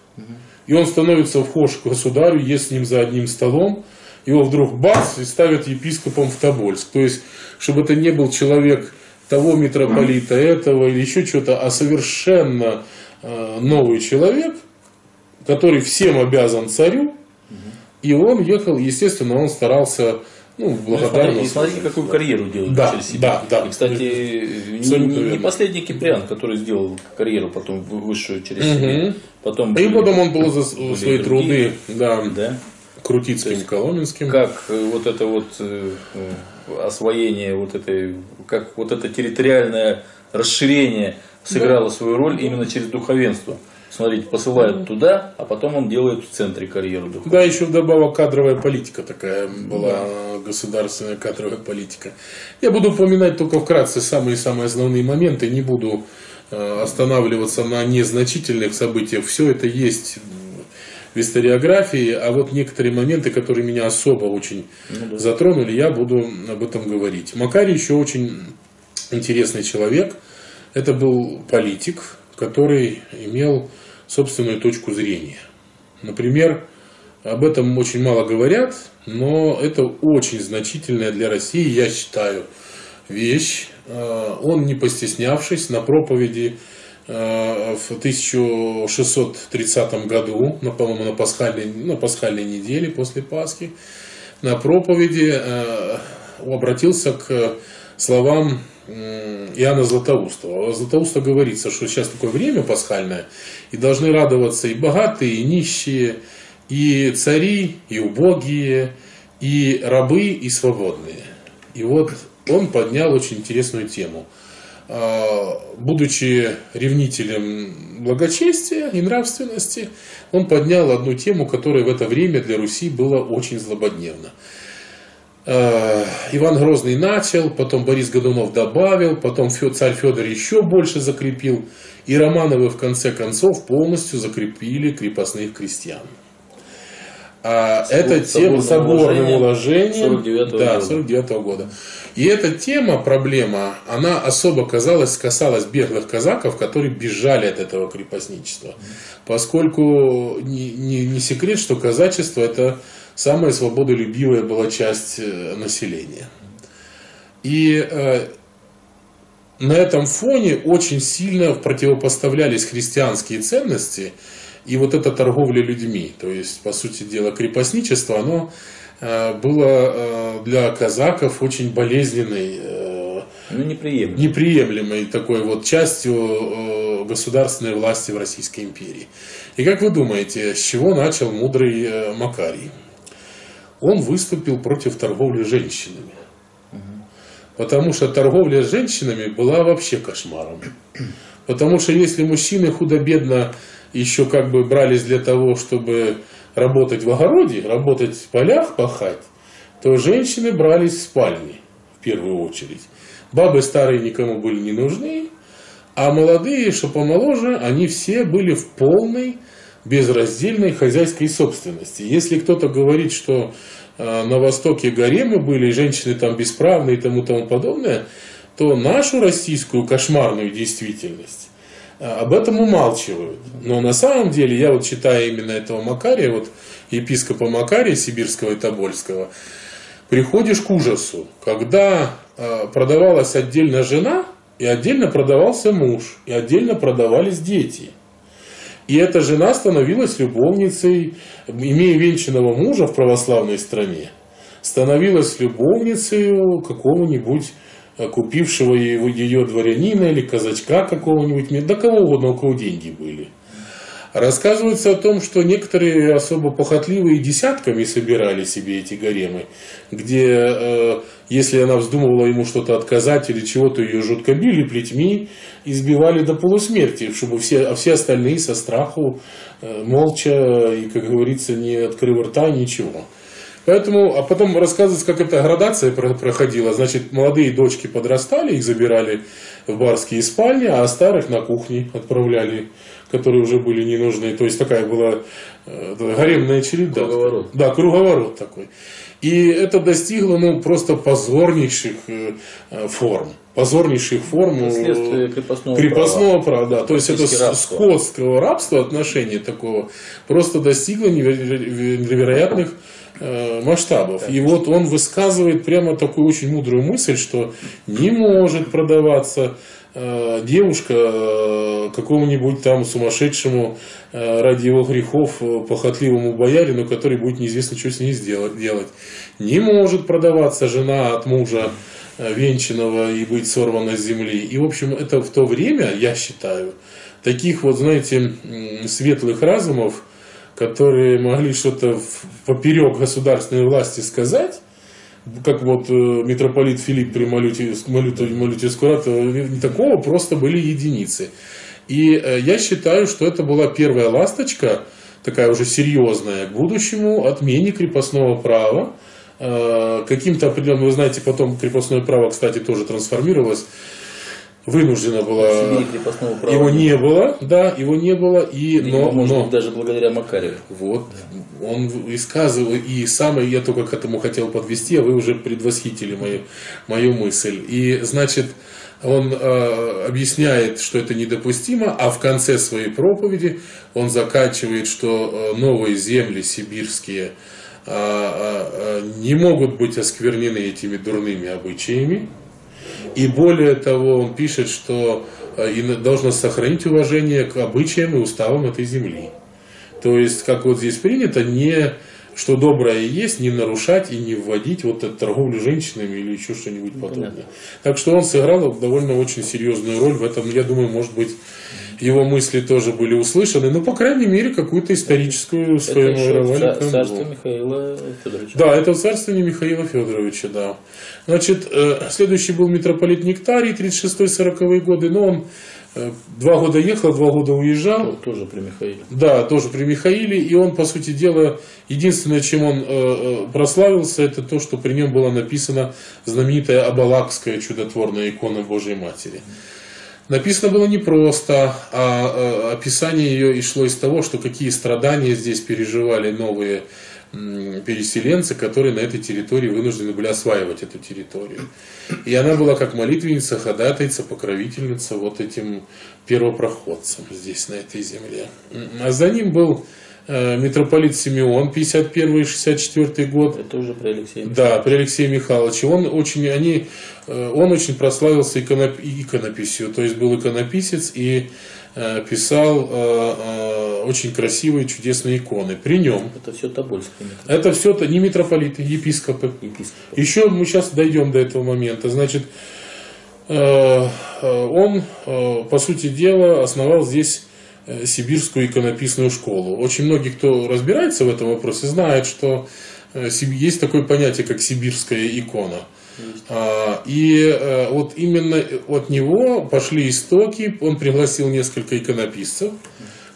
и он становится вхож к государю, ест с ним за одним столом, его вдруг бац и ставят епископом в Тобольск. То есть, чтобы это не был человек того митрополита, этого или еще что-то, а совершенно э, новый человек, который всем обязан царю, и он ехал, естественно, он старался, ну, Ну, благодарность. И смотрите, какую карьеру делает Да, через себя. да, да. И, кстати, не, не- не последний Киприан, который сделал карьеру потом высшую через Мгм. себя. Потом И были- потом он был за свои другие. труды, да, Да. Крутицким, Коломенским. Как э, вот это вот э, э, освоение, вот этой, как вот это территориальное расширение сыграло свою роль именно через духовенство. Смотрите, посылают туда, а потом он делает в центре карьеру духовенства. Да, еще вдобавок кадровая политика такая была, государственная кадровая политика. Я буду упоминать только вкратце самые-самые основные моменты, не буду останавливаться на незначительных событиях. Все это есть в историографии, а вот некоторые моменты, которые меня особо очень Ну да. затронули, я буду об этом говорить. Макарий еще очень интересный человек. Это был политик, который имел собственную точку зрения. Например, об этом очень мало говорят, но это очень значительная для России, я считаю, вещь. Э, Он, не постеснявшись, на проповеди в 1630 году, на, по-моему, на пасхальной, на пасхальной неделе после Пасхи, на проповеди э, обратился к словам Иоанна Златоустова. О Златоуста говорится, что сейчас такое время пасхальное, и должны радоваться и богатые, и нищие, и цари, и убогие, и рабы, и свободные. И вот он поднял очень интересную тему. А, Будучи ревнителем благочестия и нравственности, он поднял одну тему, которая в это время для Руси была очень злободневна. Э, Иван Грозный начал, потом Борис Годунов добавил, потом царь Федор еще больше закрепил, и Романовы в конце концов полностью закрепили крепостных крестьян. А это тема соборным уложением уложением 49-го да, года. 49 года. И эта тема, проблема, она особо казалась, касалась беглых казаков, которые бежали от этого крепостничества. Поскольку не, не- не секрет, что казачество это самая свободолюбивая была часть э, населения. И э, на этом фоне очень сильно противопоставлялись христианские ценности и вот эта торговля людьми. То есть, по сути дела, крепостничество, оно э, было э, для казаков очень болезненной, э, Ну, неприемлемо. неприемлемой такой вот частью государственной власти в Российской империи. И как вы думаете, с чего начал мудрый Макарий? Он выступил против торговли женщинами. Потому что торговля с женщинами была вообще кошмаром. Потому что если мужчины худо-бедно еще как бы брались для того, чтобы работать в огороде, работать в полях, пахать, то женщины брались в спальни в первую очередь. Бабы старые никому были не нужны, а молодые, что помоложе, они все были в полной безраздельной хозяйской собственности. Если кто-то говорит, что э, на Востоке гаремы были, женщины там бесправные и тому тому подобное, то нашу российскую кошмарную действительность об этом умалчивают. Но на самом деле, я вот читаю именно этого Макария, вот епископа Макария Сибирского и Тобольского, приходишь к ужасу, когда э, продавалась отдельно жена, и отдельно продавался муж, и отдельно продавались дети – и эта жена становилась любовницей, имея венчанного мужа в православной стране, становилась любовницей какого-нибудь купившего его, ее дворянина или казачка какого-нибудь, да кого угодно, у кого деньги были. Рассказывается о том, что некоторые особо похотливые десятками собирали себе эти гаремы, где, э, если она вздумывала ему что-то отказать или чего-то, ее жутко били плетьми, избивали до полусмерти, чтобы все, а все остальные со страху, э, молча и, как говорится, не открыв рта, ничего. Поэтому, а потом рассказывается, как эта градация проходила. Значит, молодые дочки подрастали, их забирали в барские спальни, а старых на кухне отправляли которые уже были не нужны. То есть такая была э, гаремная череда. Круговорот. Да, круговорот такой. И это достигло ну, просто позорнейших э, э, форм. Позорнейших форм Следствие крепостного, крепостного права. права да. То есть это рабства. скотского рабства, отношения такого, просто достигло невероятных масштабов. И вот он высказывает прямо такую очень мудрую мысль, что не может продаваться Э, девушка э, какому-нибудь там сумасшедшему э, ради его грехов похотливому боярину, который будет неизвестно, что с ней сделать, делать. Не может продаваться жена от мужа венчанного и быть сорвана с земли. И, в общем, это в то время, я считаю, таких вот, знаете, светлых разумов, которые могли что-то поперек государственной власти сказать, как вот э, митрополит Филипп при молюте, молюте, молюте Скурата, не такого, просто были единицы. И э, я считаю, что это была первая ласточка, такая уже серьезная, к будущему отмене крепостного права. Э, каким-то определенным, вы знаете, потом крепостное право, кстати, тоже трансформировалось вынуждена была. его не было, да, его не было, и но, может но даже благодаря Макареву. Вот, да. он высказывал, и самое я только к этому хотел подвести, а вы уже предвосхитили мою, мою мысль. И значит, он э, объясняет, что это недопустимо, а в конце своей проповеди он заканчивает, что э, новые земли сибирские э, э, не могут быть осквернены этими дурными обычаями, и более того, он пишет, что э, и должно сохранить уважение к обычаям и уставам этой земли. То есть, как вот здесь принято, не что доброе есть, не нарушать и не вводить вот эту торговлю женщинами или еще что-нибудь подобное. Понятно. Так что он сыграл довольно очень серьезную роль в этом, я думаю, может быть, его мысли тоже были услышаны, ну, по крайней мере, какую-то историческую сформировали. Это царство Михаила Федоровича. Да, это царствование Михаила Федоровича, да. Значит, э, следующий был митрополит Нектарий, 36-40 годы, но он э, два года ехал, два года уезжал. Тоже при Михаиле. Да, тоже при Михаиле, и он, по сути дела, единственное, чем он э, прославился, это то, что при нем была написана знаменитая Абалакская чудотворная икона Божьей Матери. Написано было не просто, а описание ее и шло из того, что какие страдания здесь переживали новые переселенцы, которые на этой территории вынуждены были осваивать эту территорию. И она была как молитвенница, ходатайца, покровительница вот этим первопроходцам здесь, на этой земле. А за ним был э, митрополит Симеон, 51-64 год. Это уже при Алексее Михайловиче. Да, при Алексее Михайловиче. Он очень, они, э, он очень прославился иконоп, иконописью, то есть был иконописец и Э, писал очень красивые, чудесные иконы. При нем. Это все Тобольское. Это все не митрополиты, епископы. епископы. Еще мы сейчас дойдем до этого момента. Значит, он, по сути дела, основал здесь сибирскую иконописную школу. Очень многие, кто разбирается в этом вопросе, знают, что есть такое понятие, как сибирская икона – А, и э, вот именно от него пошли истоки, он пригласил несколько иконописцев,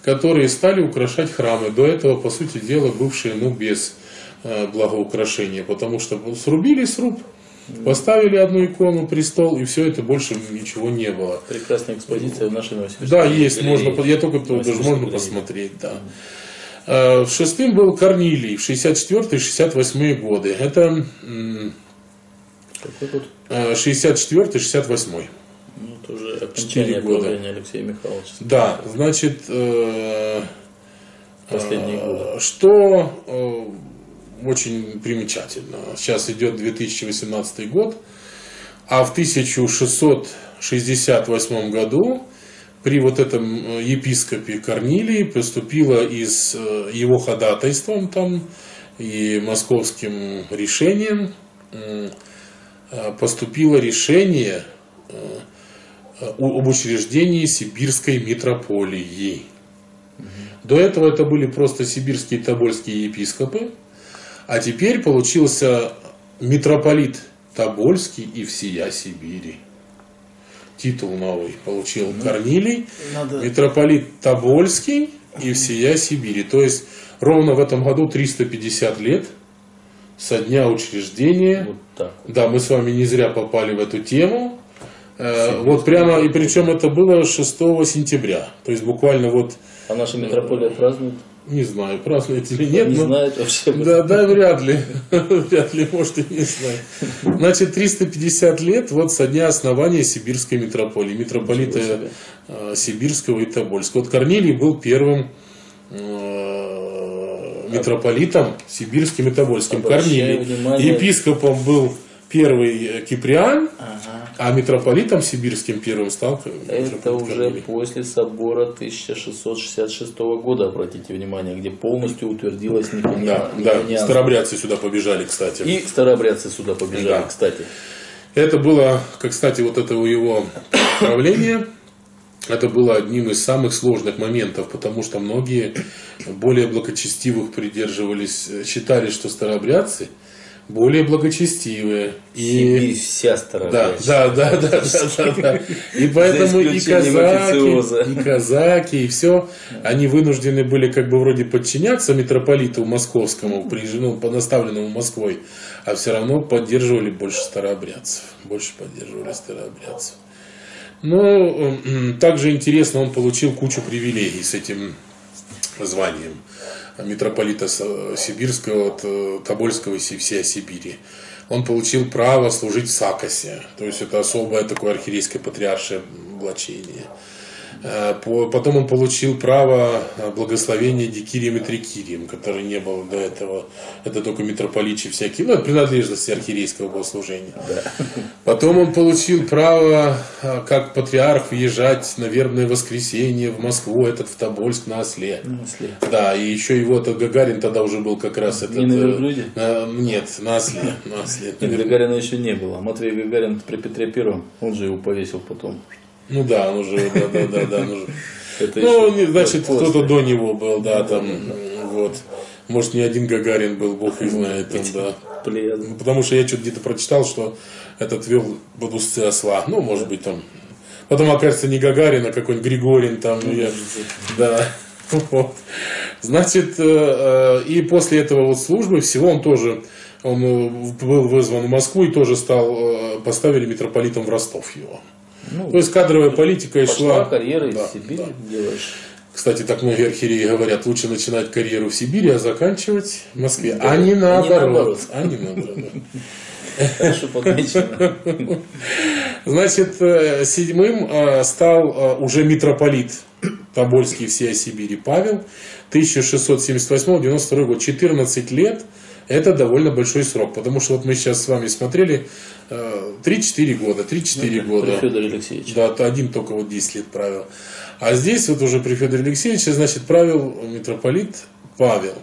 которые стали украшать храмы. До этого, по сути дела, бывшие ну, без э, благоукрашения, потому что срубили сруб, Поставили одну икону, престол, и все это больше ничего не было. Прекрасная экспозиция в нашей Новосибирской Да, есть, можно, я только даже можно галерее. посмотреть, да. Mm. Шестым был Корнилий в 64-68 годы. Это какой год? 64-68. Тоже окончание года. Алексея Михайловича. Да, значит, э, последние э, годы. Что э, очень примечательно. Сейчас идет 2018 год, а в 1668 году при вот этом епископе Корнилии поступило из его ходатайством там и московским решением поступило решение об учреждении сибирской митрополии. До этого это были просто сибирские и тобольские епископы, а теперь получился митрополит Тобольский и всея Сибири. Титул новый получил ну, Корнилий, надо... митрополит Тобольский и всея Сибири. То есть ровно в этом году 350 лет – со дня учреждения. Вот так. Да, мы с вами не зря попали в эту тему. Э, вот прямо, и причем это было 6 сентября. То есть буквально вот... А наша метрополия празднует? Не знаю, празднует или нет. Не но... знает вообще. Да, да, вряд ли. (laughs) вряд ли, может, и не знает. Значит, 350 лет вот со дня основания Сибирской митрополии. Митрополита э, Сибирского и Тобольского. Вот Корнилий был первым э, митрополитом сибирским и тобольским, Корнилий. Внимание... Епископом был первый э, Киприан, ага. а митрополитом сибирским первым стал Это уже Корнилий. после собора 1666 года, обратите внимание, где полностью утвердилась Никония. Да, да, старобрядцы сюда побежали, кстати. И старобрядцы сюда побежали, да. кстати. Это было, как, кстати, вот это его правление – это было одним из самых сложных моментов, потому что многие более благочестивых придерживались, считали, что старообрядцы более благочестивые. И... Сибирь вся старообрядческая. Да, да, да, да, да, да, да. (laughs) И поэтому и казаки, и казаки, и все, они вынуждены были как бы вроде подчиняться митрополиту московскому, ну, наставленному Москвой, а все равно поддерживали больше старообрядцев, больше поддерживали старообрядцев. Но также интересно, он получил кучу привилегий с этим званием митрополита Сибирского, э, Тобольского и всей Сибири. Он получил право служить в Сакосе, то есть это особое такое архиерейское патриаршее облачение. Э, потом он получил право э, благословения дикирием и трикирием, который не было до этого. Это только митрополичи всякие, ну, принадлежности архиерейского богослужения. Да. Потом он получил право, э, как патриарх, въезжать на вербное воскресенье в Москву, этот в Тобольск на осле. На осле. Да, и еще его этот Гагарин тогда уже был как раз этот... Не на верблюде? нет, на осле. На осле. Нет, Гагарина еще не было. Матвей Гагарин при Петре Первом, он же его повесил потом. Ну да, он уже, да, да, да, да. Он Это ну, не, значит, кто-то до него был, да, там, вот. Может, не один Гагарин был, бог их знает, там, да. Ну, потому что я что-то где-то прочитал, что этот вел под узцы осла. Ну, может быть, там. Потом окажется не Гагарин, а какой-нибудь Григорин там. Ну, я, да. (laughs) Вот. Значит, э, э, и после этого вот службы всего он тоже, он э, был вызван в Москву и тоже стал, поставили митрополитом в Ростов его. Ну, То есть кадровая политика и шла. карьера да, из Сибири да. делаешь. Кстати, так многие архиереи говорят, лучше начинать карьеру в Сибири, а заканчивать в Москве. Да, а не наоборот. А не наоборот. (laughs) Хорошо подмечено. Значит, э, седьмым э, стал э, уже митрополит Тобольский всей Сибири Павел, 1678-92 год, 14 лет – это довольно большой срок, потому что вот мы сейчас с вами смотрели 3-4 года, 3-4 ну, года. При Федоре Алексеевиче. Да, один только вот 10 лет правил. А здесь вот уже при Федоре Алексеевиче, значит, правил митрополит Павел.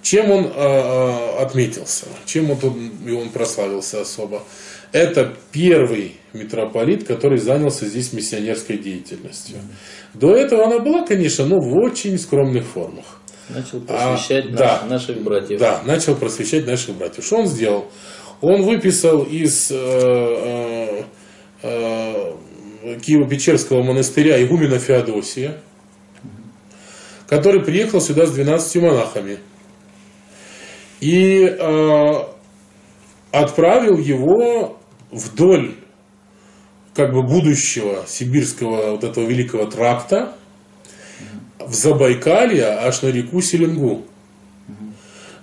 Чем он э, отметился? Чем он, он прославился особо? Это первый митрополит, который занялся здесь миссионерской деятельностью. До этого она была, конечно, но в очень скромных формах. Начал а, просвещать а, наш, да, наших братьев. Да, начал просвещать наших братьев. Что он сделал? Он выписал из э, э, э, Киево-Печерского монастыря игумена Феодосия, который приехал сюда с 12 монахами. И э, отправил его вдоль как бы будущего сибирского вот этого великого тракта в Забайкалье аж на реку Селенгу,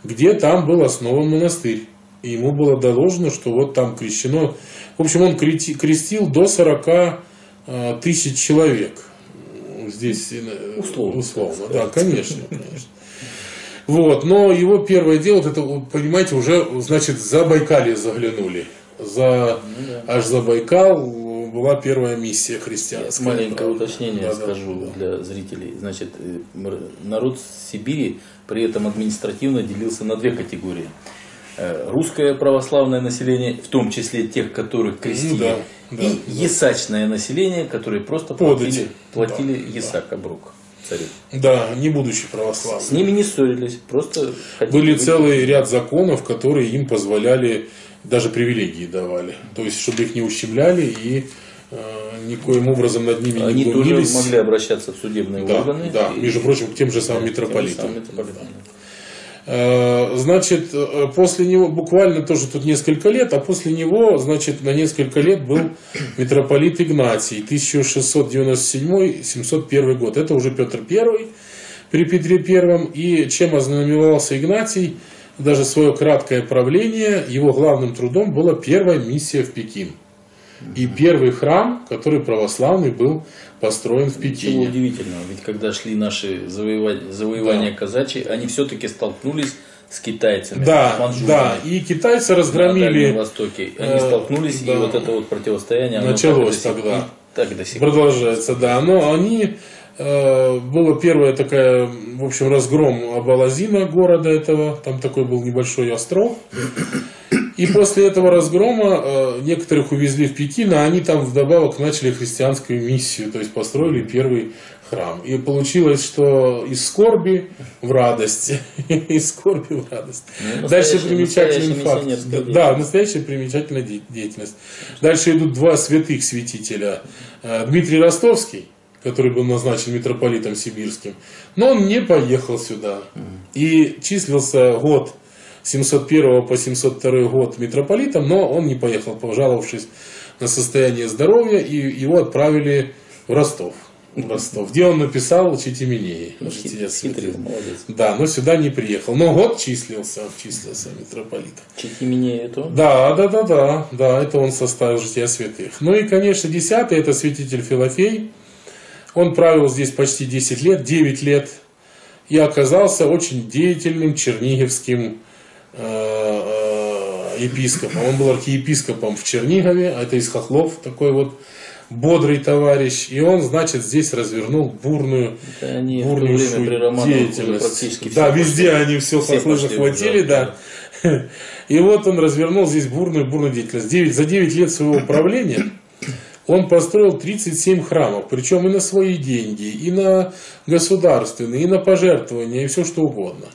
где там был основан монастырь. И ему было доложено, что вот там крещено. В общем, он крестил до 40 э, тысяч человек. Здесь э, условно. условно да, конечно, конечно. Вот, но его первое дело, вот это, понимаете, уже, значит, за Байкалье заглянули. За, ну, да. Аж за Байкал была первая миссия христианская. Маленькое уточнение да, скажу да. для зрителей. Значит, э, народ Сибири при этом административно делился на две категории. Э, русское православное население, в том числе тех, которых крестили, ну, да, и да, ясачное население, которые просто платили, платили да, ясак да. обрук царю. Да, не будучи православными. С ними не ссорились, просто Были целый ряд законов, которые им позволяли, даже привилегии давали. То есть, чтобы их не ущемляли и э, никоим образом над ними Они не глумились. тоже могли обращаться в судебные да, органы. Да, и, между прочим, к тем же самым митрополитам. Тем же самым митрополитам. Э, значит, э, после него, буквально тоже тут несколько лет, а после него, значит, на несколько лет был митрополит Игнатий, 1697-701 год. Это уже Петр I при Петре I. И чем ознаменовался Игнатий, даже свое краткое правление, его главным трудом была первая миссия в Пекин. И первый храм, который православный был построен в Пекине. Ничего удивительного, ведь когда шли наши завоевания, завоевания да. казачьи, они все-таки столкнулись с китайцами. Да, с да, и китайцы разгромили. На Востоке. Они э, столкнулись, да. и вот это вот противостояние началось так тогда. Так до сих Продолжается, да. Но они э, было первое такая, в общем, разгром Абалазина города этого. Там такой был небольшой остров. И после этого разгрома э, некоторых увезли в Пекин, а они там вдобавок начали христианскую миссию, то есть построили первый храм. И получилось, что из скорби в радость. (laughs) из скорби в радость. Ну, Дальше примечательный факт. Да, настоящая примечательная деятельность. Дальше идут два святых святителя. Э, Дмитрий Ростовский, который был назначен митрополитом сибирским, но он не поехал сюда. И числился год 701 по 702 год митрополитом, но он не поехал, пожаловавшись на состояние здоровья, и его отправили в Ростов. В Ростов, где он написал Читименеи. Ну, хитрый. Да, но сюда не приехал. Но год числился, числился митрополитом. Читименеи это он? Да, да, да, да, да, это он составил жития святых. Ну и, конечно, десятый, это святитель Филофей. Он правил здесь почти 10 лет, 9 лет, и оказался очень деятельным черниговским Э, э, епископом. Он был архиепископом в Чернигове, а это из Хохлов, такой вот бодрый товарищ. И он, значит, здесь развернул бурную, они бурную деятельность. Да, везде они все, хохлы захватили, да. И вот он развернул здесь бурную, бурную деятельность. 9, за 9 лет своего правления он построил 37 храмов, причем и на свои деньги, и на государственные, и на пожертвования, и все что угодно.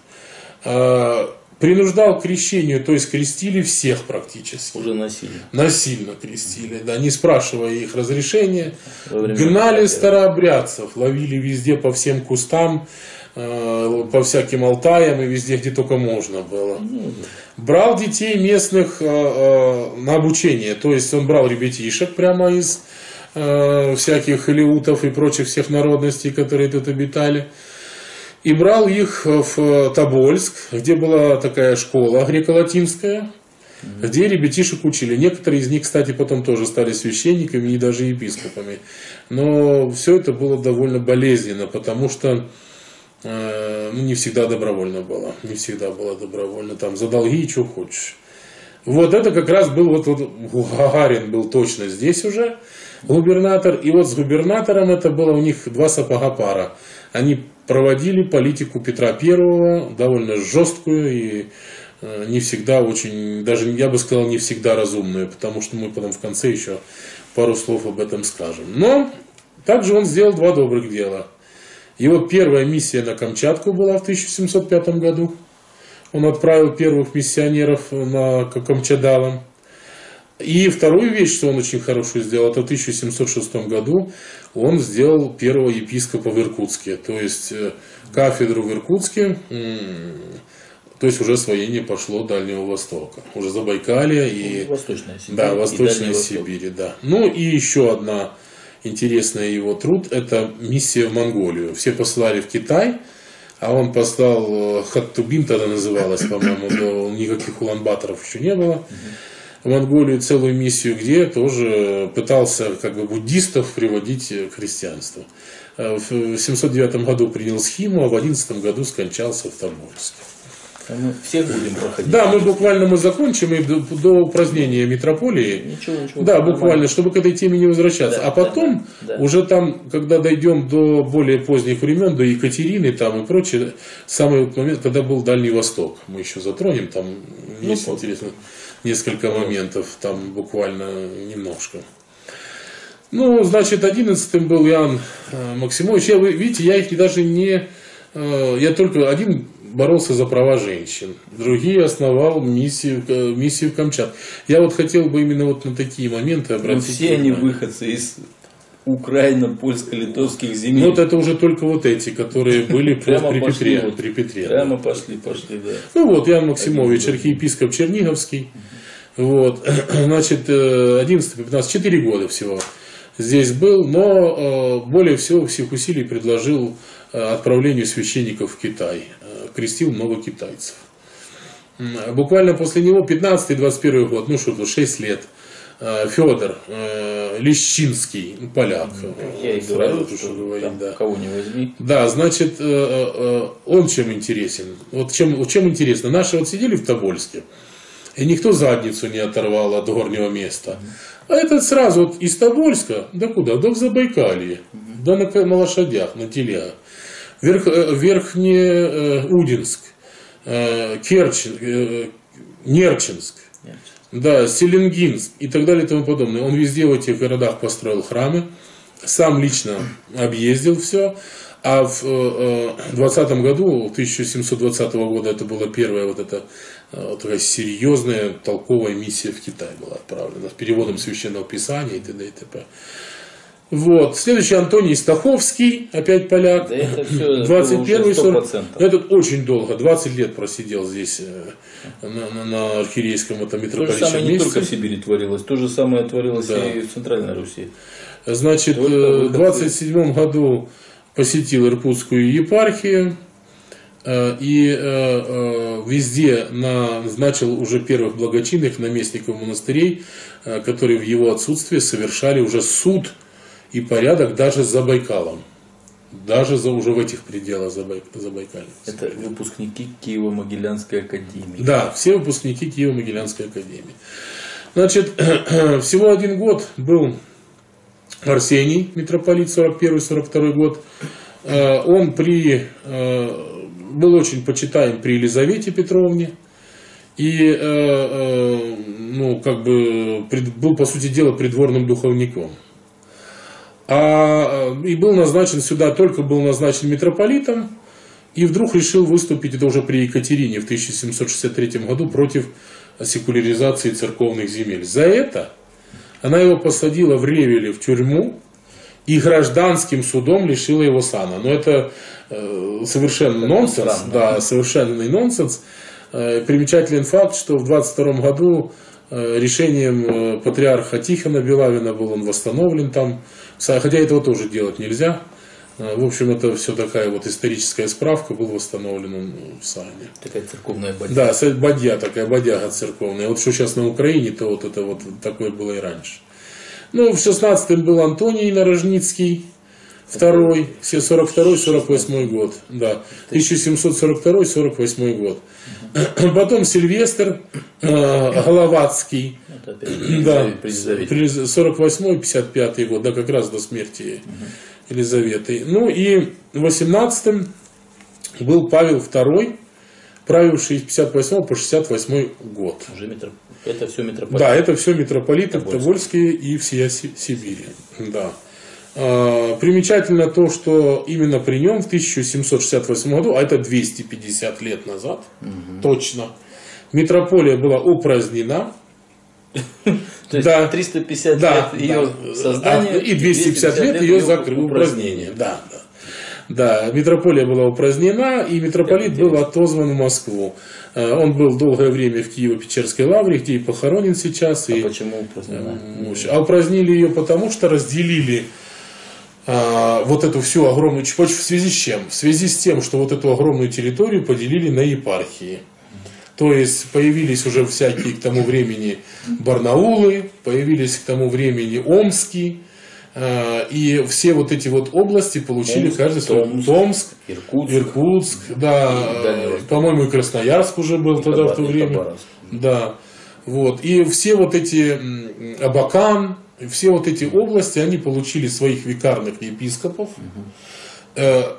Принуждал к крещению, то есть крестили всех практически. Уже насильно. Насильно крестили, да, не спрашивая их разрешения. Гнали старообрядцев, ловили везде по всем кустам, э, по всяким алтаям и везде, где только можно было. Ну, брал детей местных э, э, на обучение, то есть он брал ребятишек прямо из всяких илиутов и прочих всех народностей, которые тут обитали и брал их в Тобольск, где была такая школа греко-латинская, где ребятишек учили. Некоторые из них, кстати, потом тоже стали священниками и даже епископами. Но все это было довольно болезненно, потому что э, ну, не всегда добровольно было. Не всегда было добровольно. Там за долги и что хочешь. Вот это как раз был, вот, вот Гагарин был точно здесь уже, губернатор. И вот с губернатором это было у них два сапога пара. Они проводили политику Петра Первого довольно жесткую и э, не всегда очень, даже я бы сказал, не всегда разумную, потому что мы потом в конце еще пару слов об этом скажем. Но также он сделал два добрых дела. Его первая миссия на Камчатку была в 1705 году. Он отправил первых миссионеров на Камчадалом. И вторую вещь, что он очень хорошо сделал, это в 1706 году он сделал первого епископа в Иркутске. То есть э, кафедру в Иркутске, то есть уже освоение пошло Дальнего Востока. Уже Забайкалье и... Ну, Восточная Сибирь. Да, Восточная Сибирь, да. Ну и еще одна интересная его труд, это миссия в Монголию. Все послали в Китай, а он послал, э, Хаттубин тогда называлась, по-моему, никаких уланбаторов еще не было. В Монголию целую миссию, где тоже пытался как бы буддистов приводить к христианству. Э, в 709 году принял схему, а в 11 году скончался в Тобольске. Мы всех будем проходить. Да, мы буквально мы закончим и до, до упразднения метрополии. Ничего, ничего. Да, нормально. буквально, чтобы к этой теме не возвращаться. Да, а потом, да, да. уже там, когда дойдем до более поздних времен, до Екатерины там и прочее, самый момент, когда был Дальний Восток, мы еще затронем, там Ну, есть вот. интересно несколько моментов, там буквально немножко. Ну, значит, одиннадцатым был Иоанн э, Максимович. Я, видите, я их даже не... э, Я только один боролся за права женщин, другие основал миссию, э, миссию в Камчат. Я вот хотел бы именно вот на такие моменты Ну, обратить все они внимание. выходцы из украино-польско-литовских земель. Вот это уже только вот эти, которые были при, Прямо при пошли, Петре. вот. при Петре, да. Прямо пошли, пошли, да. Ну вот, Ян Максимович, архиепископ Черниговский. Вот, (clears throat) значит, э, 11-15, 4 года всего здесь был, но э, более всего всех усилий предложил э, отправлению священников в Китай. Э, Крестил много китайцев. Буквально после него 15-21 год, ну что то 6 лет, Федор Лещинский, ну, поляк. Я и говорю, что говорить, там да. кого не возьми. Да, значит, э, э, он чем интересен? Вот чем, чем интересно? Наши вот сидели в Тобольске, и никто задницу не оторвал от горнего места. А этот сразу вот из Тобольска, да куда? Да в Забайкалье, да на, на лошадях, на телегах. Верх, э, Верхнеудинск, э, Керчен, э, Нерчинск, Нет. Да, Селенгинск и так далее и тому подобное. Он везде в этих городах построил храмы, сам лично объездил все. А в э, э, 20 году, 1720 года, это была первая вот эта э, такая серьезная толковая миссия в Китай была отправлена с переводом священного писания и т.д. и т.п. Вот. Следующий Антоний Стаховский, опять поляк. Да это всё 21 уже 40. 100%. Этот очень долго, 20 лет просидел здесь э, на, на, на архиерейском этом То же самое не месте. только в Сибири творилось, то же самое творилось Да. и в Центральной Руси. Значит, Только э, в выходцы. 27 году посетил Иркутскую епархию э, и везде назначил уже первых благочинных наместников монастырей, которые в его отсутствие совершали уже суд и порядок даже за Байкалом. Даже за, уже в этих пределах Забай, Забайкалья. Это выпускники Киево-Могилянской академии. Да, все выпускники Киево-Могилянской академии. Значит, (clears throat) всего один год был Арсений, митрополит 41-42 год. Э, Он при, э, был очень почитаем при Елизавете Петровне. И, э, ну, как бы, был, по сути дела, придворным духовником. А, э, и был назначен сюда, только был назначен митрополитом, и вдруг решил выступить, это уже при Екатерине в 1763 году, против секуляризации церковных земель. За это она его посадила в Ревеле в тюрьму и гражданским судом лишила его сана. Но это э, совершенно нонсенс, странно. да, совершенный нонсенс. Э, примечателен факт, что в 22 году э, решением э, патриарха Тихона Белавина был он восстановлен там, хотя этого тоже делать нельзя. Э, В общем, это все такая вот историческая справка, был восстановлен он в Сане. Такая церковная бадья. Да, бадья такая, бадяга церковная. Вот что сейчас на Украине, то вот это вот такое было и раньше. Ну, в 16-м был Антоний Нарожницкий, второй, все 42-48 год, да, 1742-48 год. Потом Сильвестр э, Головацкий, Это да, при Елизавете. 48-55 год, да, как раз до смерти Елизаветы. Ну и в 18-м был Павел II, правивший с 58 по 68 год. Уже метро... Это все метрополит. Да, это все митрополиты Тобольские. И всея Си- Сибири. Да. Э, примечательно то, что именно при нем в 1768 году, а это 250 лет назад, угу. точно, митрополия была упразднена. (laughs) То есть да, 350 да, лет ее да, создания и 250, 250 лет ее закрытия, упразднения. Да, да. Да, митрополия была упразднена, и митрополит был отозван в Москву. Э, он был долгое время в Киево-Печерской лавре, где и похоронен сейчас. А и, почему упразднена? А упразднили ее потому, что разделили а, вот эту всю огромную цепочку в связи с чем? В связи с тем, что вот эту огромную территорию поделили на епархии. То есть появились уже всякие к тому времени Барнаулы, появились к тому времени Омский, а, и все вот эти вот области получили Омск, каждый свой Томск, Томск Иркутск, Иркутск да, по-моему, и Красноярск уже был тогда в то время. Да. Вот. И все вот эти Абакан, все вот эти области, они получили своих викарных епископов. Угу.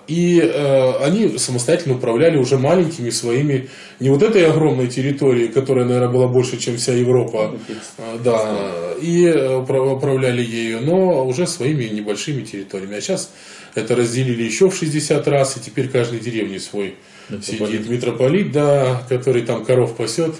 И э, они самостоятельно управляли уже маленькими своими, не вот этой огромной территорией, которая, наверное, была больше, чем вся Европа, э, да, и управляли ею, но уже своими небольшими территориями. А сейчас это разделили еще в 60 раз, и теперь каждой деревне свой митрополит. сидит митрополит, да, который там коров пасет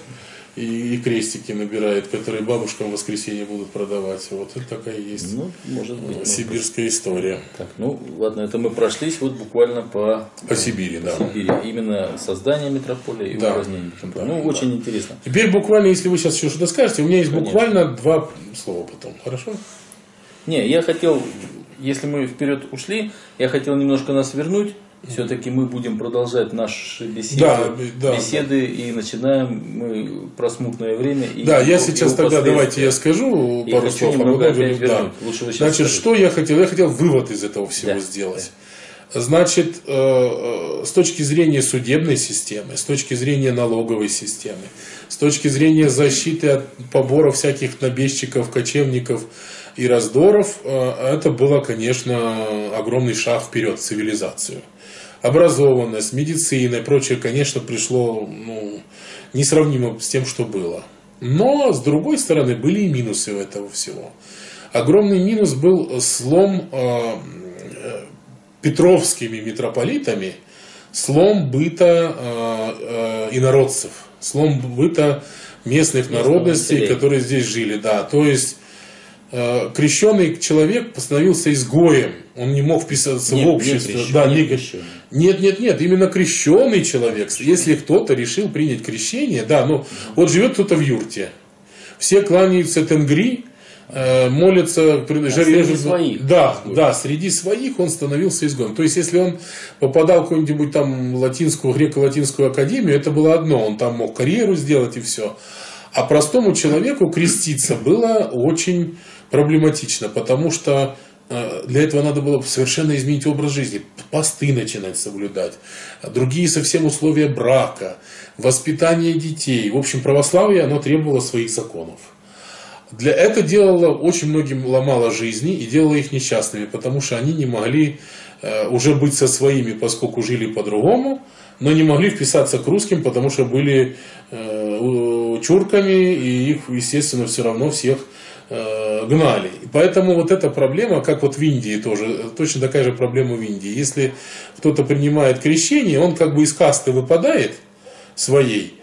и, и крестики набирает, которые бабушкам в воскресенье будут продавать. Вот это такая есть ну, может быть, сибирская может. история. Так, ну ладно, это мы прошлись вот буквально по, по Сибири, да. Сибири. Именно создание метрополии и да. упразднение. Да, ну, да. очень интересно. Теперь буквально, если вы сейчас еще что-то скажете, у меня есть Конечно. буквально два слова потом. Хорошо? Не, я хотел, если мы вперед ушли, я хотел немножко нас вернуть все-таки мы будем продолжать наши беседы, да, да, беседы да. и начинаем мы про смутное время. И да, его, я сейчас тогда давайте я скажу пару слов. А потом да. Лучше вы Значит, скажите. что я хотел? Я хотел вывод из этого всего да. сделать. Значит, э, э, с точки зрения судебной системы, с точки зрения налоговой системы, с точки зрения защиты от побора всяких набежчиков, кочевников и раздоров, э, это было, конечно, огромный шаг вперед в цивилизацию образованность, медицина и прочее, конечно, пришло ну, несравнимо с тем, что было. Но, с другой стороны, были и минусы у этого всего. Огромный минус был слом э, петровскими митрополитами, слом быта э, э, инородцев, слом быта местных народностей, которые здесь жили. Да, то есть Э, крещенный человек становился изгоем, он не мог вписаться нет, в общество. Нет, да, не, нет, нет, нет, именно крещенный человек. Если кто-то решил принять крещение, да, ну вот живет кто-то в юрте, все кланяются тенгри, э, молятся, а среди своих. Да, да, среди своих он становился изгоем. То есть, если он попадал в какую-нибудь там латинскую, греко-латинскую академию, это было одно, он там мог карьеру сделать и все. А простому человеку креститься было очень проблематично, потому что э, для этого надо было совершенно изменить образ жизни, посты начинать соблюдать, другие совсем условия брака, воспитание детей. В общем, православие, оно требовало своих законов. Для этого делало очень многим ломало жизни и делало их несчастными, потому что они не могли э, уже быть со своими, поскольку жили по-другому, но не могли вписаться к русским, потому что были э, чурками, и их, естественно, все равно всех гнали. И поэтому вот эта проблема, как вот в Индии тоже, точно такая же проблема в Индии. Если кто-то принимает крещение, он как бы из касты выпадает своей,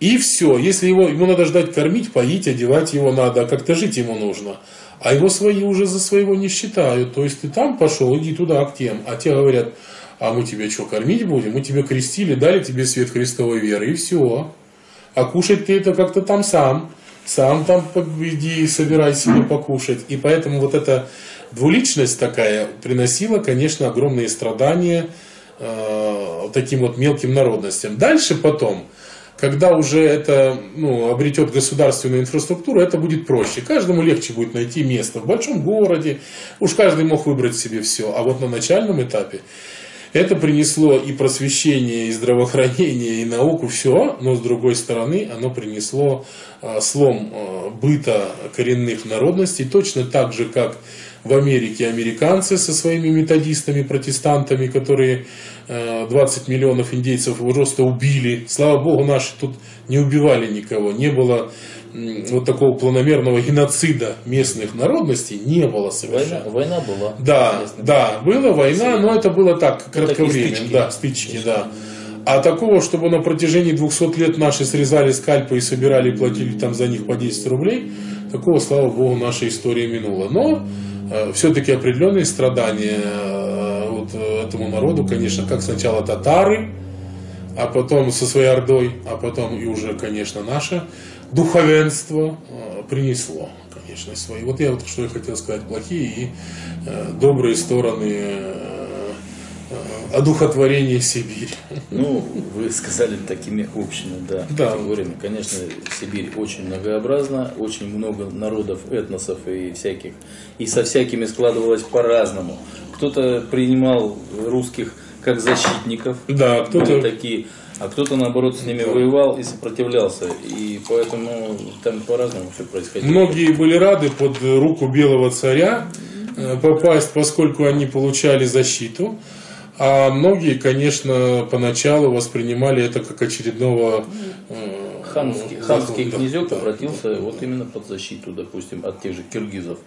и все. Если его, ему надо ждать кормить, поить, одевать его надо, а как-то жить ему нужно. А его свои уже за своего не считают. То есть ты там пошел, иди туда к тем. А те говорят, а мы тебя что, кормить будем? Мы тебя крестили, дали тебе свет Христовой веры, и все. А кушать ты это как-то там сам сам там иди собирай себе покушать. И поэтому вот эта двуличность такая приносила, конечно, огромные страдания э, таким вот мелким народностям. Дальше потом, когда уже это ну, обретет государственную инфраструктуру, это будет проще. Каждому легче будет найти место в большом городе. Уж каждый мог выбрать себе все. А вот на начальном этапе это принесло и просвещение, и здравоохранение, и науку, все, но с другой стороны оно принесло а, слом а, быта коренных народностей, точно так же, как в Америке американцы со своими методистами, протестантами, которые 20 а, миллионов индейцев просто убили. Слава богу, наши тут не убивали никого. Не было вот такого планомерного геноцида местных народностей не было Война, совершенно. война была. Да, да, была война, но это было так, такие кратковременно, стычки. да, стычки, да. А такого, чтобы на протяжении 200 лет наши срезали скальпы и собирали и платили там за них по 10 рублей, такого, слава богу, наша история минула. Но все-таки определенные страдания э, вот э, этому народу, конечно, как сначала татары, а потом со своей ордой, а потом и уже, конечно, наше духовенство э, принесло, конечно, свои. Вот я вот что я хотел сказать, плохие и э, добрые стороны э, э, одухотворения Сибири. Ну, вы сказали такими общими, да, Да. категориями. Конечно, Сибирь очень многообразна, очень много народов, этносов и всяких. И со всякими складывалось по-разному. Кто-то принимал русских как защитников, Да, были кто-то такие, а кто-то наоборот с ними воевал и сопротивлялся. И поэтому там по-разному все происходило. Многие были рады под руку белого царя э, попасть, поскольку они получали защиту. А многие, конечно, поначалу воспринимали это как очередного... э, Ханский, да, ханский да, князек да. обратился вот именно под защиту, допустим, от тех же киргизов,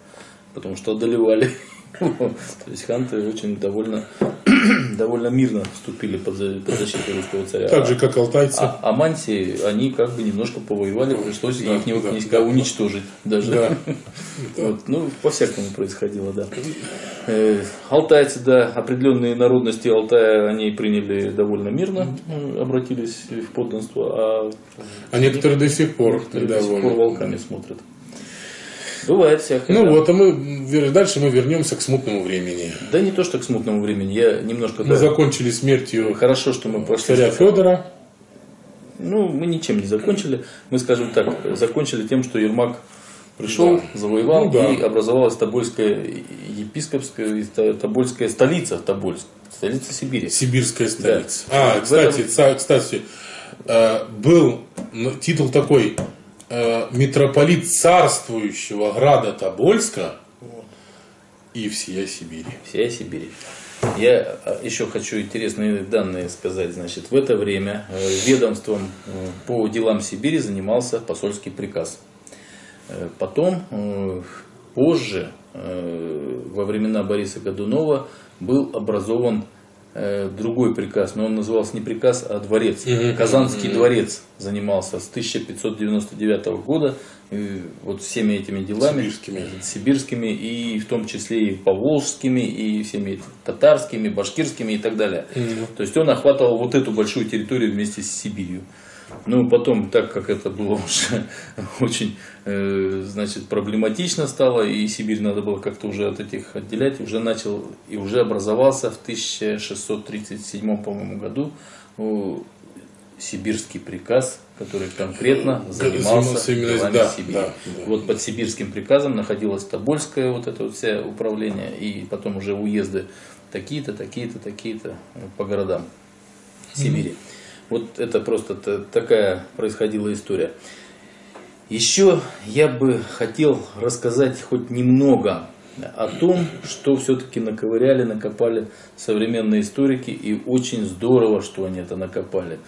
потому что одолевали. (laughs) То есть ханты очень довольно, (clears throat) довольно мирно вступили под, за- под защиту русского царя. Так же, как алтайцы. А, а манси, они как бы немножко повоевали, пришлось Да, их да, князька уничтожить даже. Да. (laughs) Вот, ну, по-всякому происходило, да. Э, алтайцы, да, определенные народности Алтая, они приняли довольно мирно, э, обратились в подданство, а А некоторые до сих пор некоторые до сих пор недовольны. волками смотрят. Бывает всякое. Ну да. вот, а мы дальше мы вернемся к смутному времени. Да не то, что к смутному времени, я немножко... Мы да, закончили смертью Хорошо, что мы прошли... царя Федора. Ну, мы ничем не закончили. Мы, скажем так, закончили тем, что Ермак пришел, Да. завоевал, Ну да. и образовалась Тобольская епископская, Тобольская столица, Тобольск, столица Сибири. Сибирская столица. Да. А, кстати, этом- кстати, э, был титул такой э, митрополит царствующего града Тобольска и всея Сибири. Всея Сибири. Я а, еще хочу интересные данные сказать. Значит, в это время э, ведомством э, по делам Сибири занимался посольский приказ. Э, Потом, позже, во времена Бориса Годунова, был образован другой приказ, но он назывался не приказ, а дворец. Казанский дворец занимался с 1599 года э, вот всеми этими делами Сибирскими. сибирскими и в том числе и поволжскими и всеми татарскими, башкирскими и так далее. То есть он охватывал вот эту большую территорию вместе с Сибирью. Ну, потом, так как это было уже (laughs) очень, э, значит, проблематично стало, и Сибирь надо было как-то уже от этих отделять, уже начал, и уже образовался в 1637, по-моему, году э, сибирский приказ, который конкретно занимался занимался именно- делами да, Сибири. да, да. Вот под сибирским приказом находилось Тобольское вот это вот все управление, и потом уже уезды такие-то, такие-то, такие-то э, по городам Сибири. Вот это просто та- такая происходила история. Еще я бы хотел рассказать хоть немного о том, что все-таки наковыряли, накопали современные историки, и очень здорово, что они это накопали.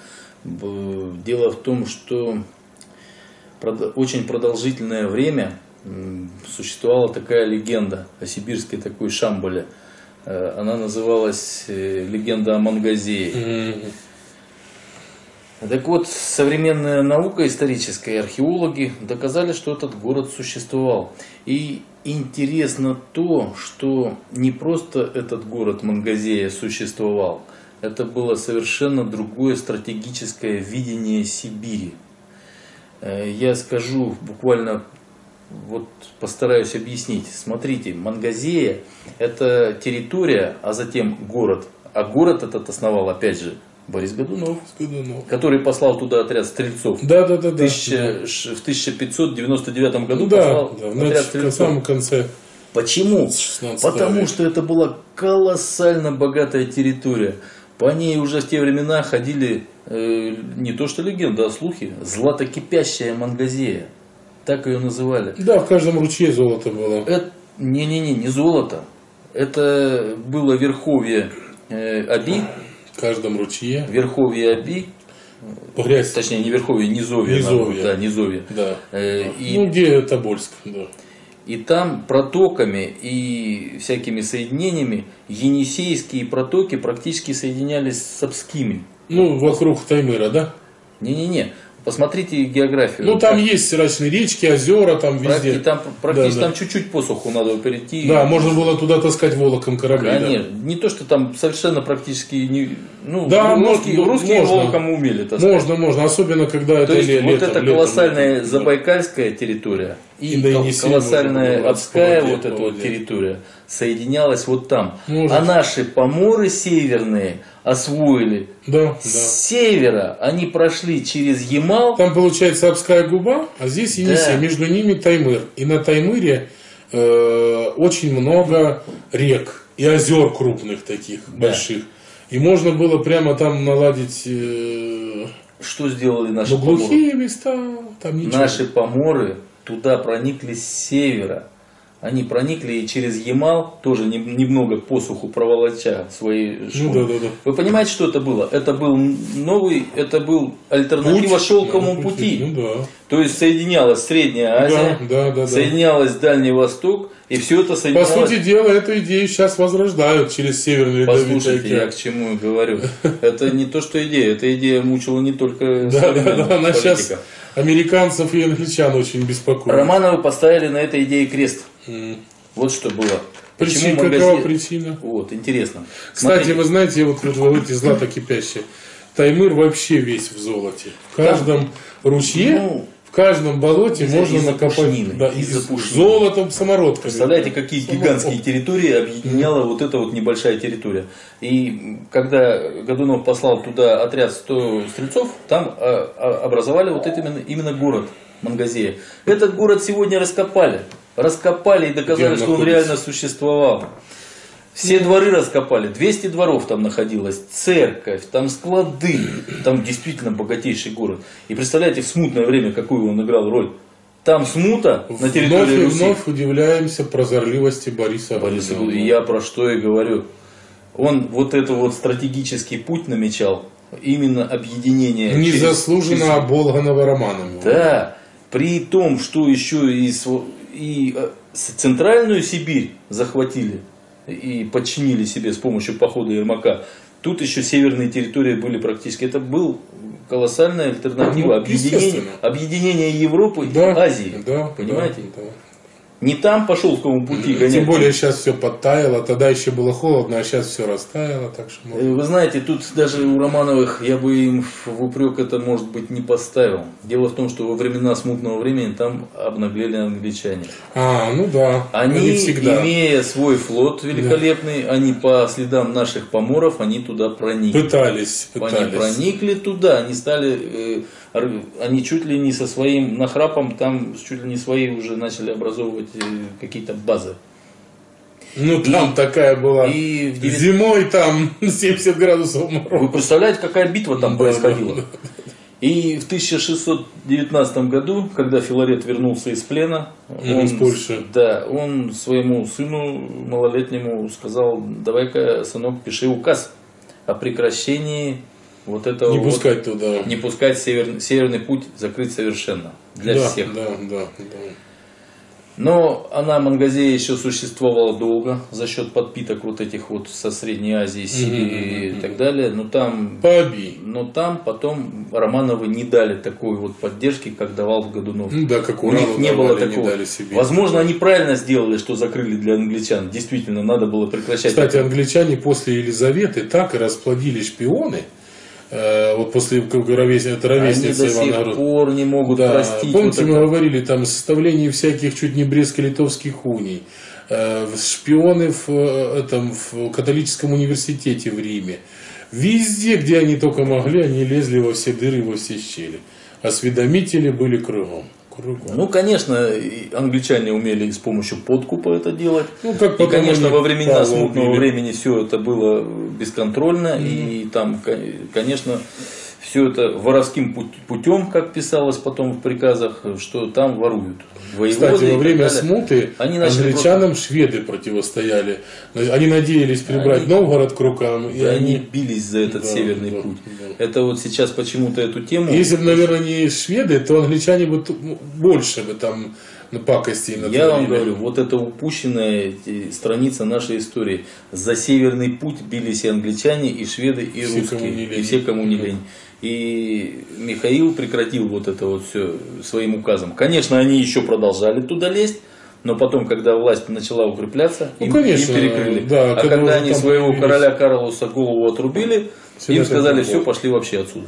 Дело в том, что очень продолжительное время существовала такая легенда о сибирской такой шамбале. Э, Она называлась э, легенда о Мангазее. Так вот, современная наука, историческая, археологи доказали, что этот город существовал. И интересно то, что не просто этот город Мангазея существовал, это было совершенно другое стратегическое видение Сибири. Э, Я скажу буквально, вот постараюсь объяснить. Смотрите, Мангазея – это территория, а затем город. А город этот основал, опять же, Борис Годунов, который послал туда отряд стрельцов. Да, да, да, да. Тысяча- в 1599 году Ну да, послал да, отряд значит, в стрельцов. самом конце. Почему? 16 Потому века. что это была колоссально богатая территория. По ней уже в те времена ходили э, не то что легенда, а слухи. Златокипящая Мангазея. Так ее называли. Да, в каждом ручье золото было. Не-не-не, не золото. Это было верховье э, Аби, В каждом ручье. верховье Аби, Грязь. точнее не Верховье, Низовье. Низовье. Да, Низовье. Да. Э, и, Ну, где Тобольск, да. и там протоками и всякими соединениями Енисейские протоки практически соединялись с Обскими. Ну, вокруг Таймыра, да? Не-не-не, посмотрите географию. Ну, там есть разные речки, озера, там Практи- везде. там практически Да, да. там чуть-чуть посуху надо перейти. Да, можно было туда таскать волоком корабли. да. Конечно, не то, что там совершенно практически не, ну, Да, русские, можно, русские можно. волоком умели таскать. Можно, можно, особенно когда это То есть ле- вот летом, это летом, колоссальная летом, да. Забайкальская территория и, И колоссальная Обская вот эта вот территория соединялась вот там. Может. А наши поморы северные освоили Да, да. с севера. Они прошли через Ямал. Там получается Обская губа, а здесь Енисей, Да. между ними Таймыр. И на Таймыре э, очень много рек и озер крупных таких, больших. И можно было прямо там наладить э, Что сделали наши ну, поморы? глухие места, там ничего. Наши поморы туда проникли с севера. Они проникли и через Ямал, тоже не- немного посуху проволоча свои Ну шкуры. да, да, да. Вы понимаете, что это было? Это был новый, это был альтернатива Путь, шелковому ну, пути. Ну да. То есть соединялась Средняя Азия, Да, да, да, да. соединялась Дальний Восток, и все это По соединялось... сути дела, эту идею сейчас возрождают через Северный Ледовитый Послушайте, я океан. к чему говорю. Это не то, что идея. Эта идея мучила не только Да, да, да, она сейчас американцев и англичан очень беспокоит. Романовы поставили на этой идее крест. Вот что было. Причина, Почему какова магазин- причина? Вот, интересно. Кстати, Смотрите, вы знаете, вот, вот вы эти злато кипящие. Таймыр вообще весь в золоте. В каждом ручье, Ну, в каждом болоте из-за- можно из-за накопать пушнины, да, из- пушнины. золотом самородками. Представляете, какие гигантские территории объединяла вот эта вот небольшая территория. И когда Годунов послал туда отряд 100 стрельцов, там а, а, образовали вот это именно, именно город Мангазея. Этот город сегодня раскопали. Раскопали и доказали, Где что он реально существовал. Все дворы раскопали, 200 дворов там находилось, церковь, там склады, там действительно богатейший город. И представляете, в смутное время какую он играл роль. Там смута на территории Вновь Руси. вновь удивляемся прозорливости Бориса Бориса. И я про что и говорю. Он вот это вот стратегический путь намечал, именно объединение. Незаслуженно через- оболганного Романовым. Да, при том, что еще и, и э, центральную Сибирь захватили и подчинили себе с помощью похода Ермака. Тут еще северные территории были практически. Это был колоссальная альтернатива Ну, объединения, объединения Европы Да, и Азии. да, Понимаете? да, да. Не там по шелковому пути гонять. Тем более сейчас все подтаяло, тогда еще было холодно, а сейчас все растаяло, так что Э, можно. Вы знаете, тут даже у Романовых я бы им в упрек это, может быть, не поставил. Дело в том, что во времена смутного времени там обнаглели англичане. А, ну да, Они, всегда имея свой флот великолепный, они по следам наших поморов, они туда проникли. пытались, Они пытались. проникли туда, они стали, э, они чуть ли не со своим нахрапом, там чуть ли не свои уже начали образовывать э, какие-то базы. Ну там такая была. и в девят- Зимой там (laughs) 70 градусов Вы мороз. представляете, какая битва там Да, происходила? да. И в 1619 году, когда Филарет вернулся из плена, Мгм, он, из Польши. Да, он своему сыну малолетнему сказал, давай-ка, сынок, пиши указ о прекращении вот этого Не вот- пускать туда. не пускать север- северный путь закрыть совершенно для да, всех. Да, да, да. Но она, Мангазея, еще существовала долго за счет подпиток вот этих вот со Средней Азии, Сирии и так далее. Но там Поби. но там потом Романовы не дали такой вот поддержки, как давал Годунов. Ну да, как У них не давали, было не такого. дали себе. Возможно, они правильно сделали, что закрыли для англичан. Действительно, надо было прекращать. Кстати, англичане после Елизаветы так и расплодили шпионы. Э, вот после как ровес- это они ровесница до Ивана сих Грозного. пор не могут Да, простить. помните, вот мы это. говорили там о составлении всяких чуть не брестско-литовских уний, э, шпионы в, э, этом, в католическом университете в Риме. Везде, где они только могли, они лезли во все дыры, во все щели. Осведомители были кругом. Кругом. Ну, конечно, англичане умели с помощью подкупа это делать. Ну, как И, конечно, во времена смутного времени все это было бесконтрольно. И там, ко- конечно, все это воровским путем, как писалось потом в приказах, что там воруют. Кстати, во время смуты они англичанам просто... шведы противостояли. Они надеялись прибрать они... Новгород к рукам. И, и они... бились за этот да, северный да, путь. Да. Это вот сейчас почему-то эту тему... Если бы, наверное, не шведы, то англичане бы больше бы там пакости Я вам говорю, вот это упущенная страница нашей истории. За северный путь бились и англичане, и шведы, и все, русские, и все, кому не лень. И Михаил прекратил вот это вот все своим указом. Конечно, они еще продолжали туда лезть, но потом, когда власть начала укрепляться, ну, им, конечно, им перекрыли. Да, а когда, они своего появились. короля Карлоса голову отрубили, Всегда им сказали, все, пошли вообще отсюда,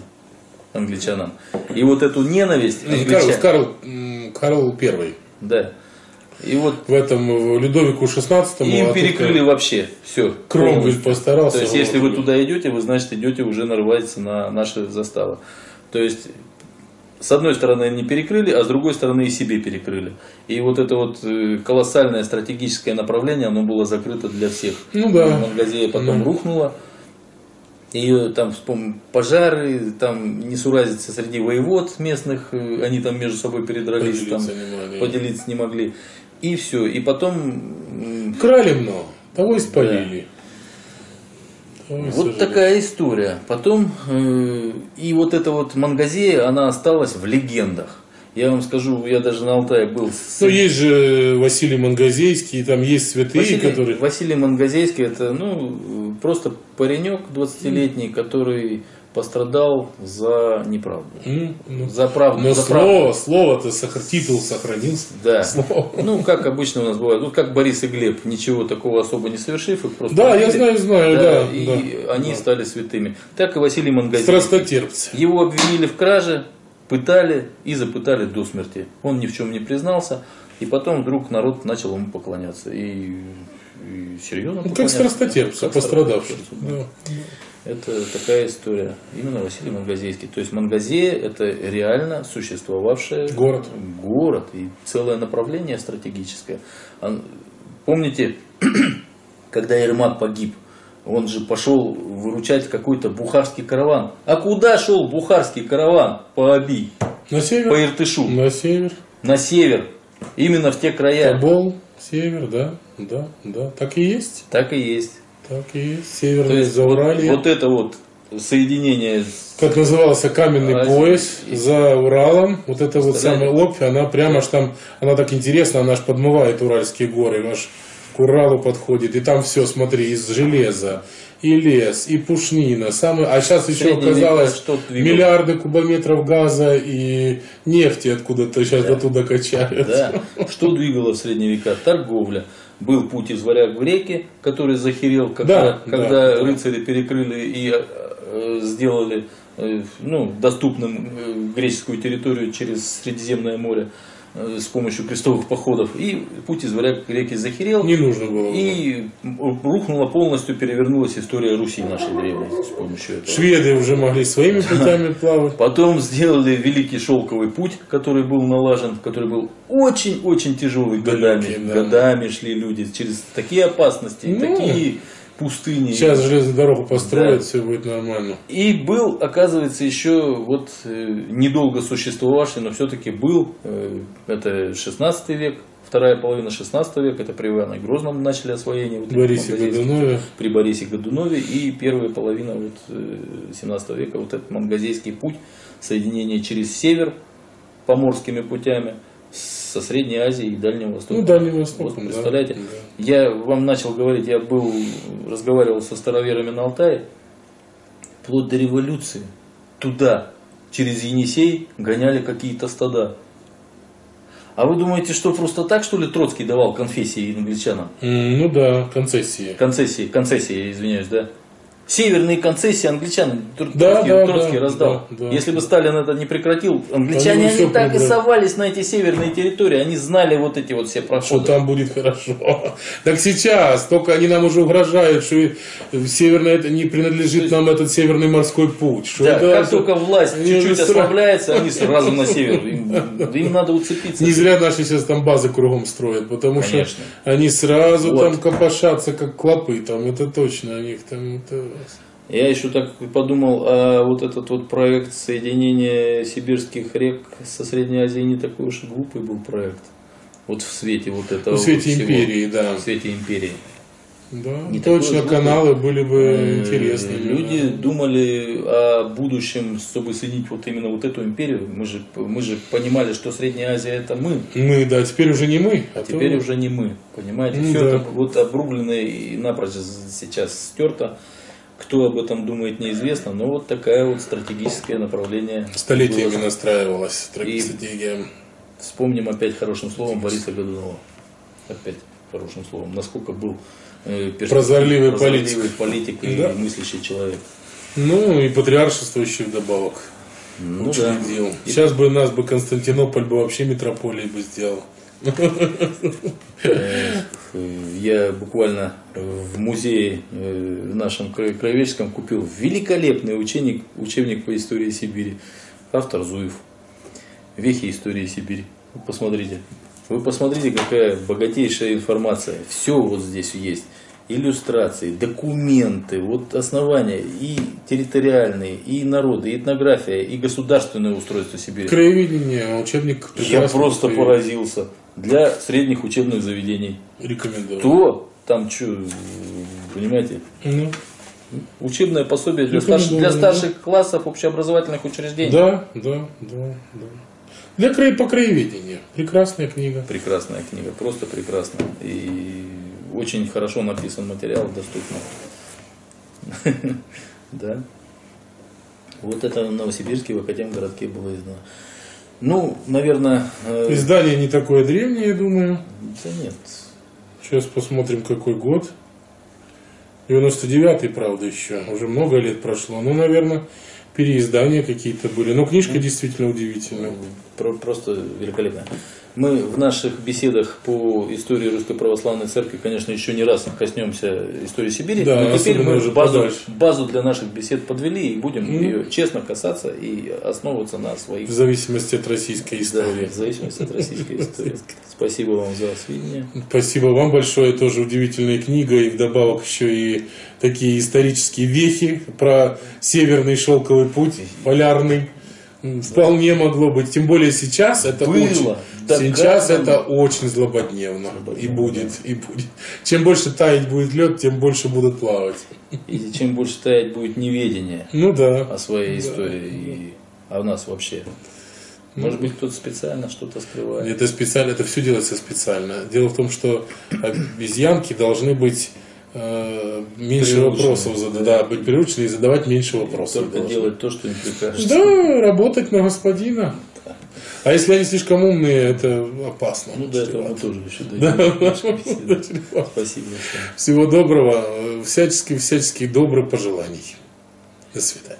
англичанам. И вот эту ненависть... Англичан... Карл, Карл, Карл Первый. Да. И вот в этом в Людовику 16 им а перекрыли вообще все. Кромвель постарался. То есть, если вы туда идете, вы значит идете уже нарываетесь на наши заставы. То есть с одной стороны они перекрыли, а с другой стороны и себе перекрыли. И вот это вот э, колоссальное стратегическое направление, оно было закрыто для всех. Ну да. Мангазея потом ну. рухнула. И там, вспомним, пожары, там несуразицы среди воевод местных, э, они там между собой передрались, поделиться, там, не, могли. поделиться не могли. И все. И потом... Крали много, того и спалили. Да. вот сожалею. такая история. Потом, э, и вот эта вот Мангазея, она осталась в легендах. Я вам скажу, я даже на Алтае был. С... Ну, есть же Василий Мангазейский, там есть святые, Василий, которые... Василий Мангазейский, это, ну, просто паренек 20-летний, который пострадал за неправду. Mm, ну, за правду. Но за слово, слово-то сохр... титул сохранился. Да. Слово. Ну, как обычно у нас бывает. Ну, как Борис и Глеб, ничего такого особо не совершив, их просто Да, убили, я знаю, знаю, да. да и да, они да. стали святыми. Так и Василий Мангазин. Страстотерпцы. Его обвинили в краже, пытали и запытали до смерти. Он ни в чем не признался. И потом вдруг народ начал ему поклоняться. И, и серьезно ну, Как страстотерпцы, пострадавший. Да. Это такая история. Именно Василий Мангазейский. То есть Мангазея это реально существовавший город. город и целое направление стратегическое. Помните, (clears throat) когда Ермак погиб, он же пошел выручать какой-то бухарский караван. А куда шел бухарский караван по Аби? На север. По Иртышу. На север. На север. Именно в те края. Тобол, север, да, да, да. Так и есть. Так и есть. Так и есть. Северное То есть Зауралье. Вот, вот это вот соединение как назывался каменный Азия. пояс за Уралом, вот это вот самая лопь, она прямо аж там, она так интересно, она аж подмывает Уральские горы, аж к Уралу подходит, и там все, смотри, из железа, и лес, и пушнина, самый, а сейчас еще оказалось что миллиарды кубометров газа и нефти откуда-то сейчас да. оттуда качают. Да. Что двигало в средние века? Торговля был путь из варяг в реки, который захерел, когда, да, когда да, рыцари перекрыли и э, сделали э, ну, доступным э, греческую территорию через Средиземное море с помощью крестовых походов. И путь из варяг к реке захерел. Не нужно было. И рухнула полностью, перевернулась история Руси нашей древней с помощью этого. Шведы уже могли своими путями плавать. Потом сделали Великий Шелковый путь, который был налажен, который был очень-очень тяжелый годами. Да. Годами шли люди через такие опасности, ну, такие пустыни. Сейчас железную дорогу построят, да. все будет нормально. И был, оказывается, еще вот э, недолго существовавший, но все-таки был, э, это 16 век, вторая половина 16 века, это при Иване Грозном начали освоение. Вот Борисе Годунове. При Борисе Годунове. И первая половина вот, 17 э, века, вот этот мангазейский путь, соединение через север поморскими путями – со Средней Азии и Дальнего Востока. Ну, Дальний Восток, вот, представляете? Да, Я вам начал говорить, я был, разговаривал со староверами на Алтае, вплоть до революции, туда, через Енисей, гоняли какие-то стада. А вы думаете, что просто так, что ли, Троцкий давал конфессии англичанам? Ну да, концессии. Концессии, концессии, извиняюсь, да? Северные концессии англичан да, Троцкий, да, Троцкий да, раздал. Да, да. Если бы Сталин это не прекратил, англичане они, они так и совались на эти северные территории, они знали вот эти вот все проходы. Что там будет хорошо. (laughs) Так сейчас, только они нам уже угрожают, что северное это не принадлежит есть, нам этот северный морской путь. Что да, это, как только власть чуть-чуть ослабляется, они (laughs) сразу на север. Им, им надо уцепиться. Не зря наши сейчас там базы кругом строят, потому Конечно. что они сразу вот. там копошатся, как клопы, там это точно, у них там это... Я еще так подумал, а вот этот вот проект соединения сибирских рек со Средней Азией не такой уж и глупый был проект. Вот в свете вот этого. В свете всего. империи, да. В свете империи. Да, Не точно, каналы были бы Э, интересны. Люди думали о будущем, чтобы соединить вот именно вот эту империю. Мы же, мы же понимали, что Средняя Азия это мы, Мы, да, теперь уже не мы, а а теперь то- уже не мы. Понимаете? Ну Все да. это вот обрублено и напрочь сейчас стерто. Кто об этом думает, неизвестно, но вот такая вот стратегическое направление. столетиями было. настраивалась И- стратегия. Вспомним опять хорошим словом Бориса Годунова. Опять хорошим словом. Насколько был э, Прозорливый прозорливый политик и Да. мыслящий человек. Ну и патриаршество еще вдобавок. Ну да. учредил. Сейчас бы нас бы Константинополь бы вообще метрополией бы сделал. Э, Я буквально в музее э, в нашем кра- краеведческом купил великолепный учебник, учебник по истории Сибири. Автор Зуев. Вехи истории Сибири. Вы посмотрите. Вы посмотрите, какая богатейшая информация. Все вот здесь есть. Иллюстрации, документы, вот основания и территориальные, и народы, и этнография, и государственное устройство Сибири. Краеведение, учебник Я просто поразился. Для средних учебных заведений. Рекомендую. То там что, понимаете, Ну, учебное пособие для, старш- для старших классов общеобразовательных учреждений. да, да, да, да. Для край по краеведению. Прекрасная книга. Прекрасная книга, просто прекрасная. И очень хорошо написан материал, доступно. (laughs) Да. Вот это в Новосибирске, в Академгородке было издано. Ну, наверное, э, Издание не такое древнее, я думаю. да нет. Сейчас посмотрим, какой год. 99-й, правда, еще. Уже много лет прошло. Ну, наверное, переиздания какие-то были. Но книжка действительно удивительная. Про- Просто великолепно. Мы в наших беседах по истории Русской Православной Церкви, конечно, еще не раз коснемся истории Сибири. Да, но теперь мы уже базу, подальше. базу для наших бесед подвели и будем Ну. ее честно касаться и основываться на своих В зависимости от российской да, истории. в зависимости от российской (laughs) истории. Спасибо вам за сведения. Спасибо вам большое, тоже удивительная книга, и вдобавок еще и такие исторические вехи про северный шелковый путь, полярный. Вполне могло быть, тем более сейчас это Было, очень, доказано. сейчас это очень злободневно, и будет, и будет. Чем больше таять будет лед, тем больше будут плавать. И чем больше таять будет неведение Ну да. о своей истории и о нас вообще. Может быть, кто-то специально что-то скрывает. Это специально, это все делается специально. Дело в том, что обезьянки должны быть э, меньше вопросов задавать, да, быть приучены и задавать меньше вопросов. Только должны. делать то, что им прикажется. Да, работать на господина. А если они слишком умные, это опасно. Ну, до этого мы тоже еще Да. дойдем. Беседы. Спасибо. Всего доброго, всячески, всячески добрых пожеланий. До свидания.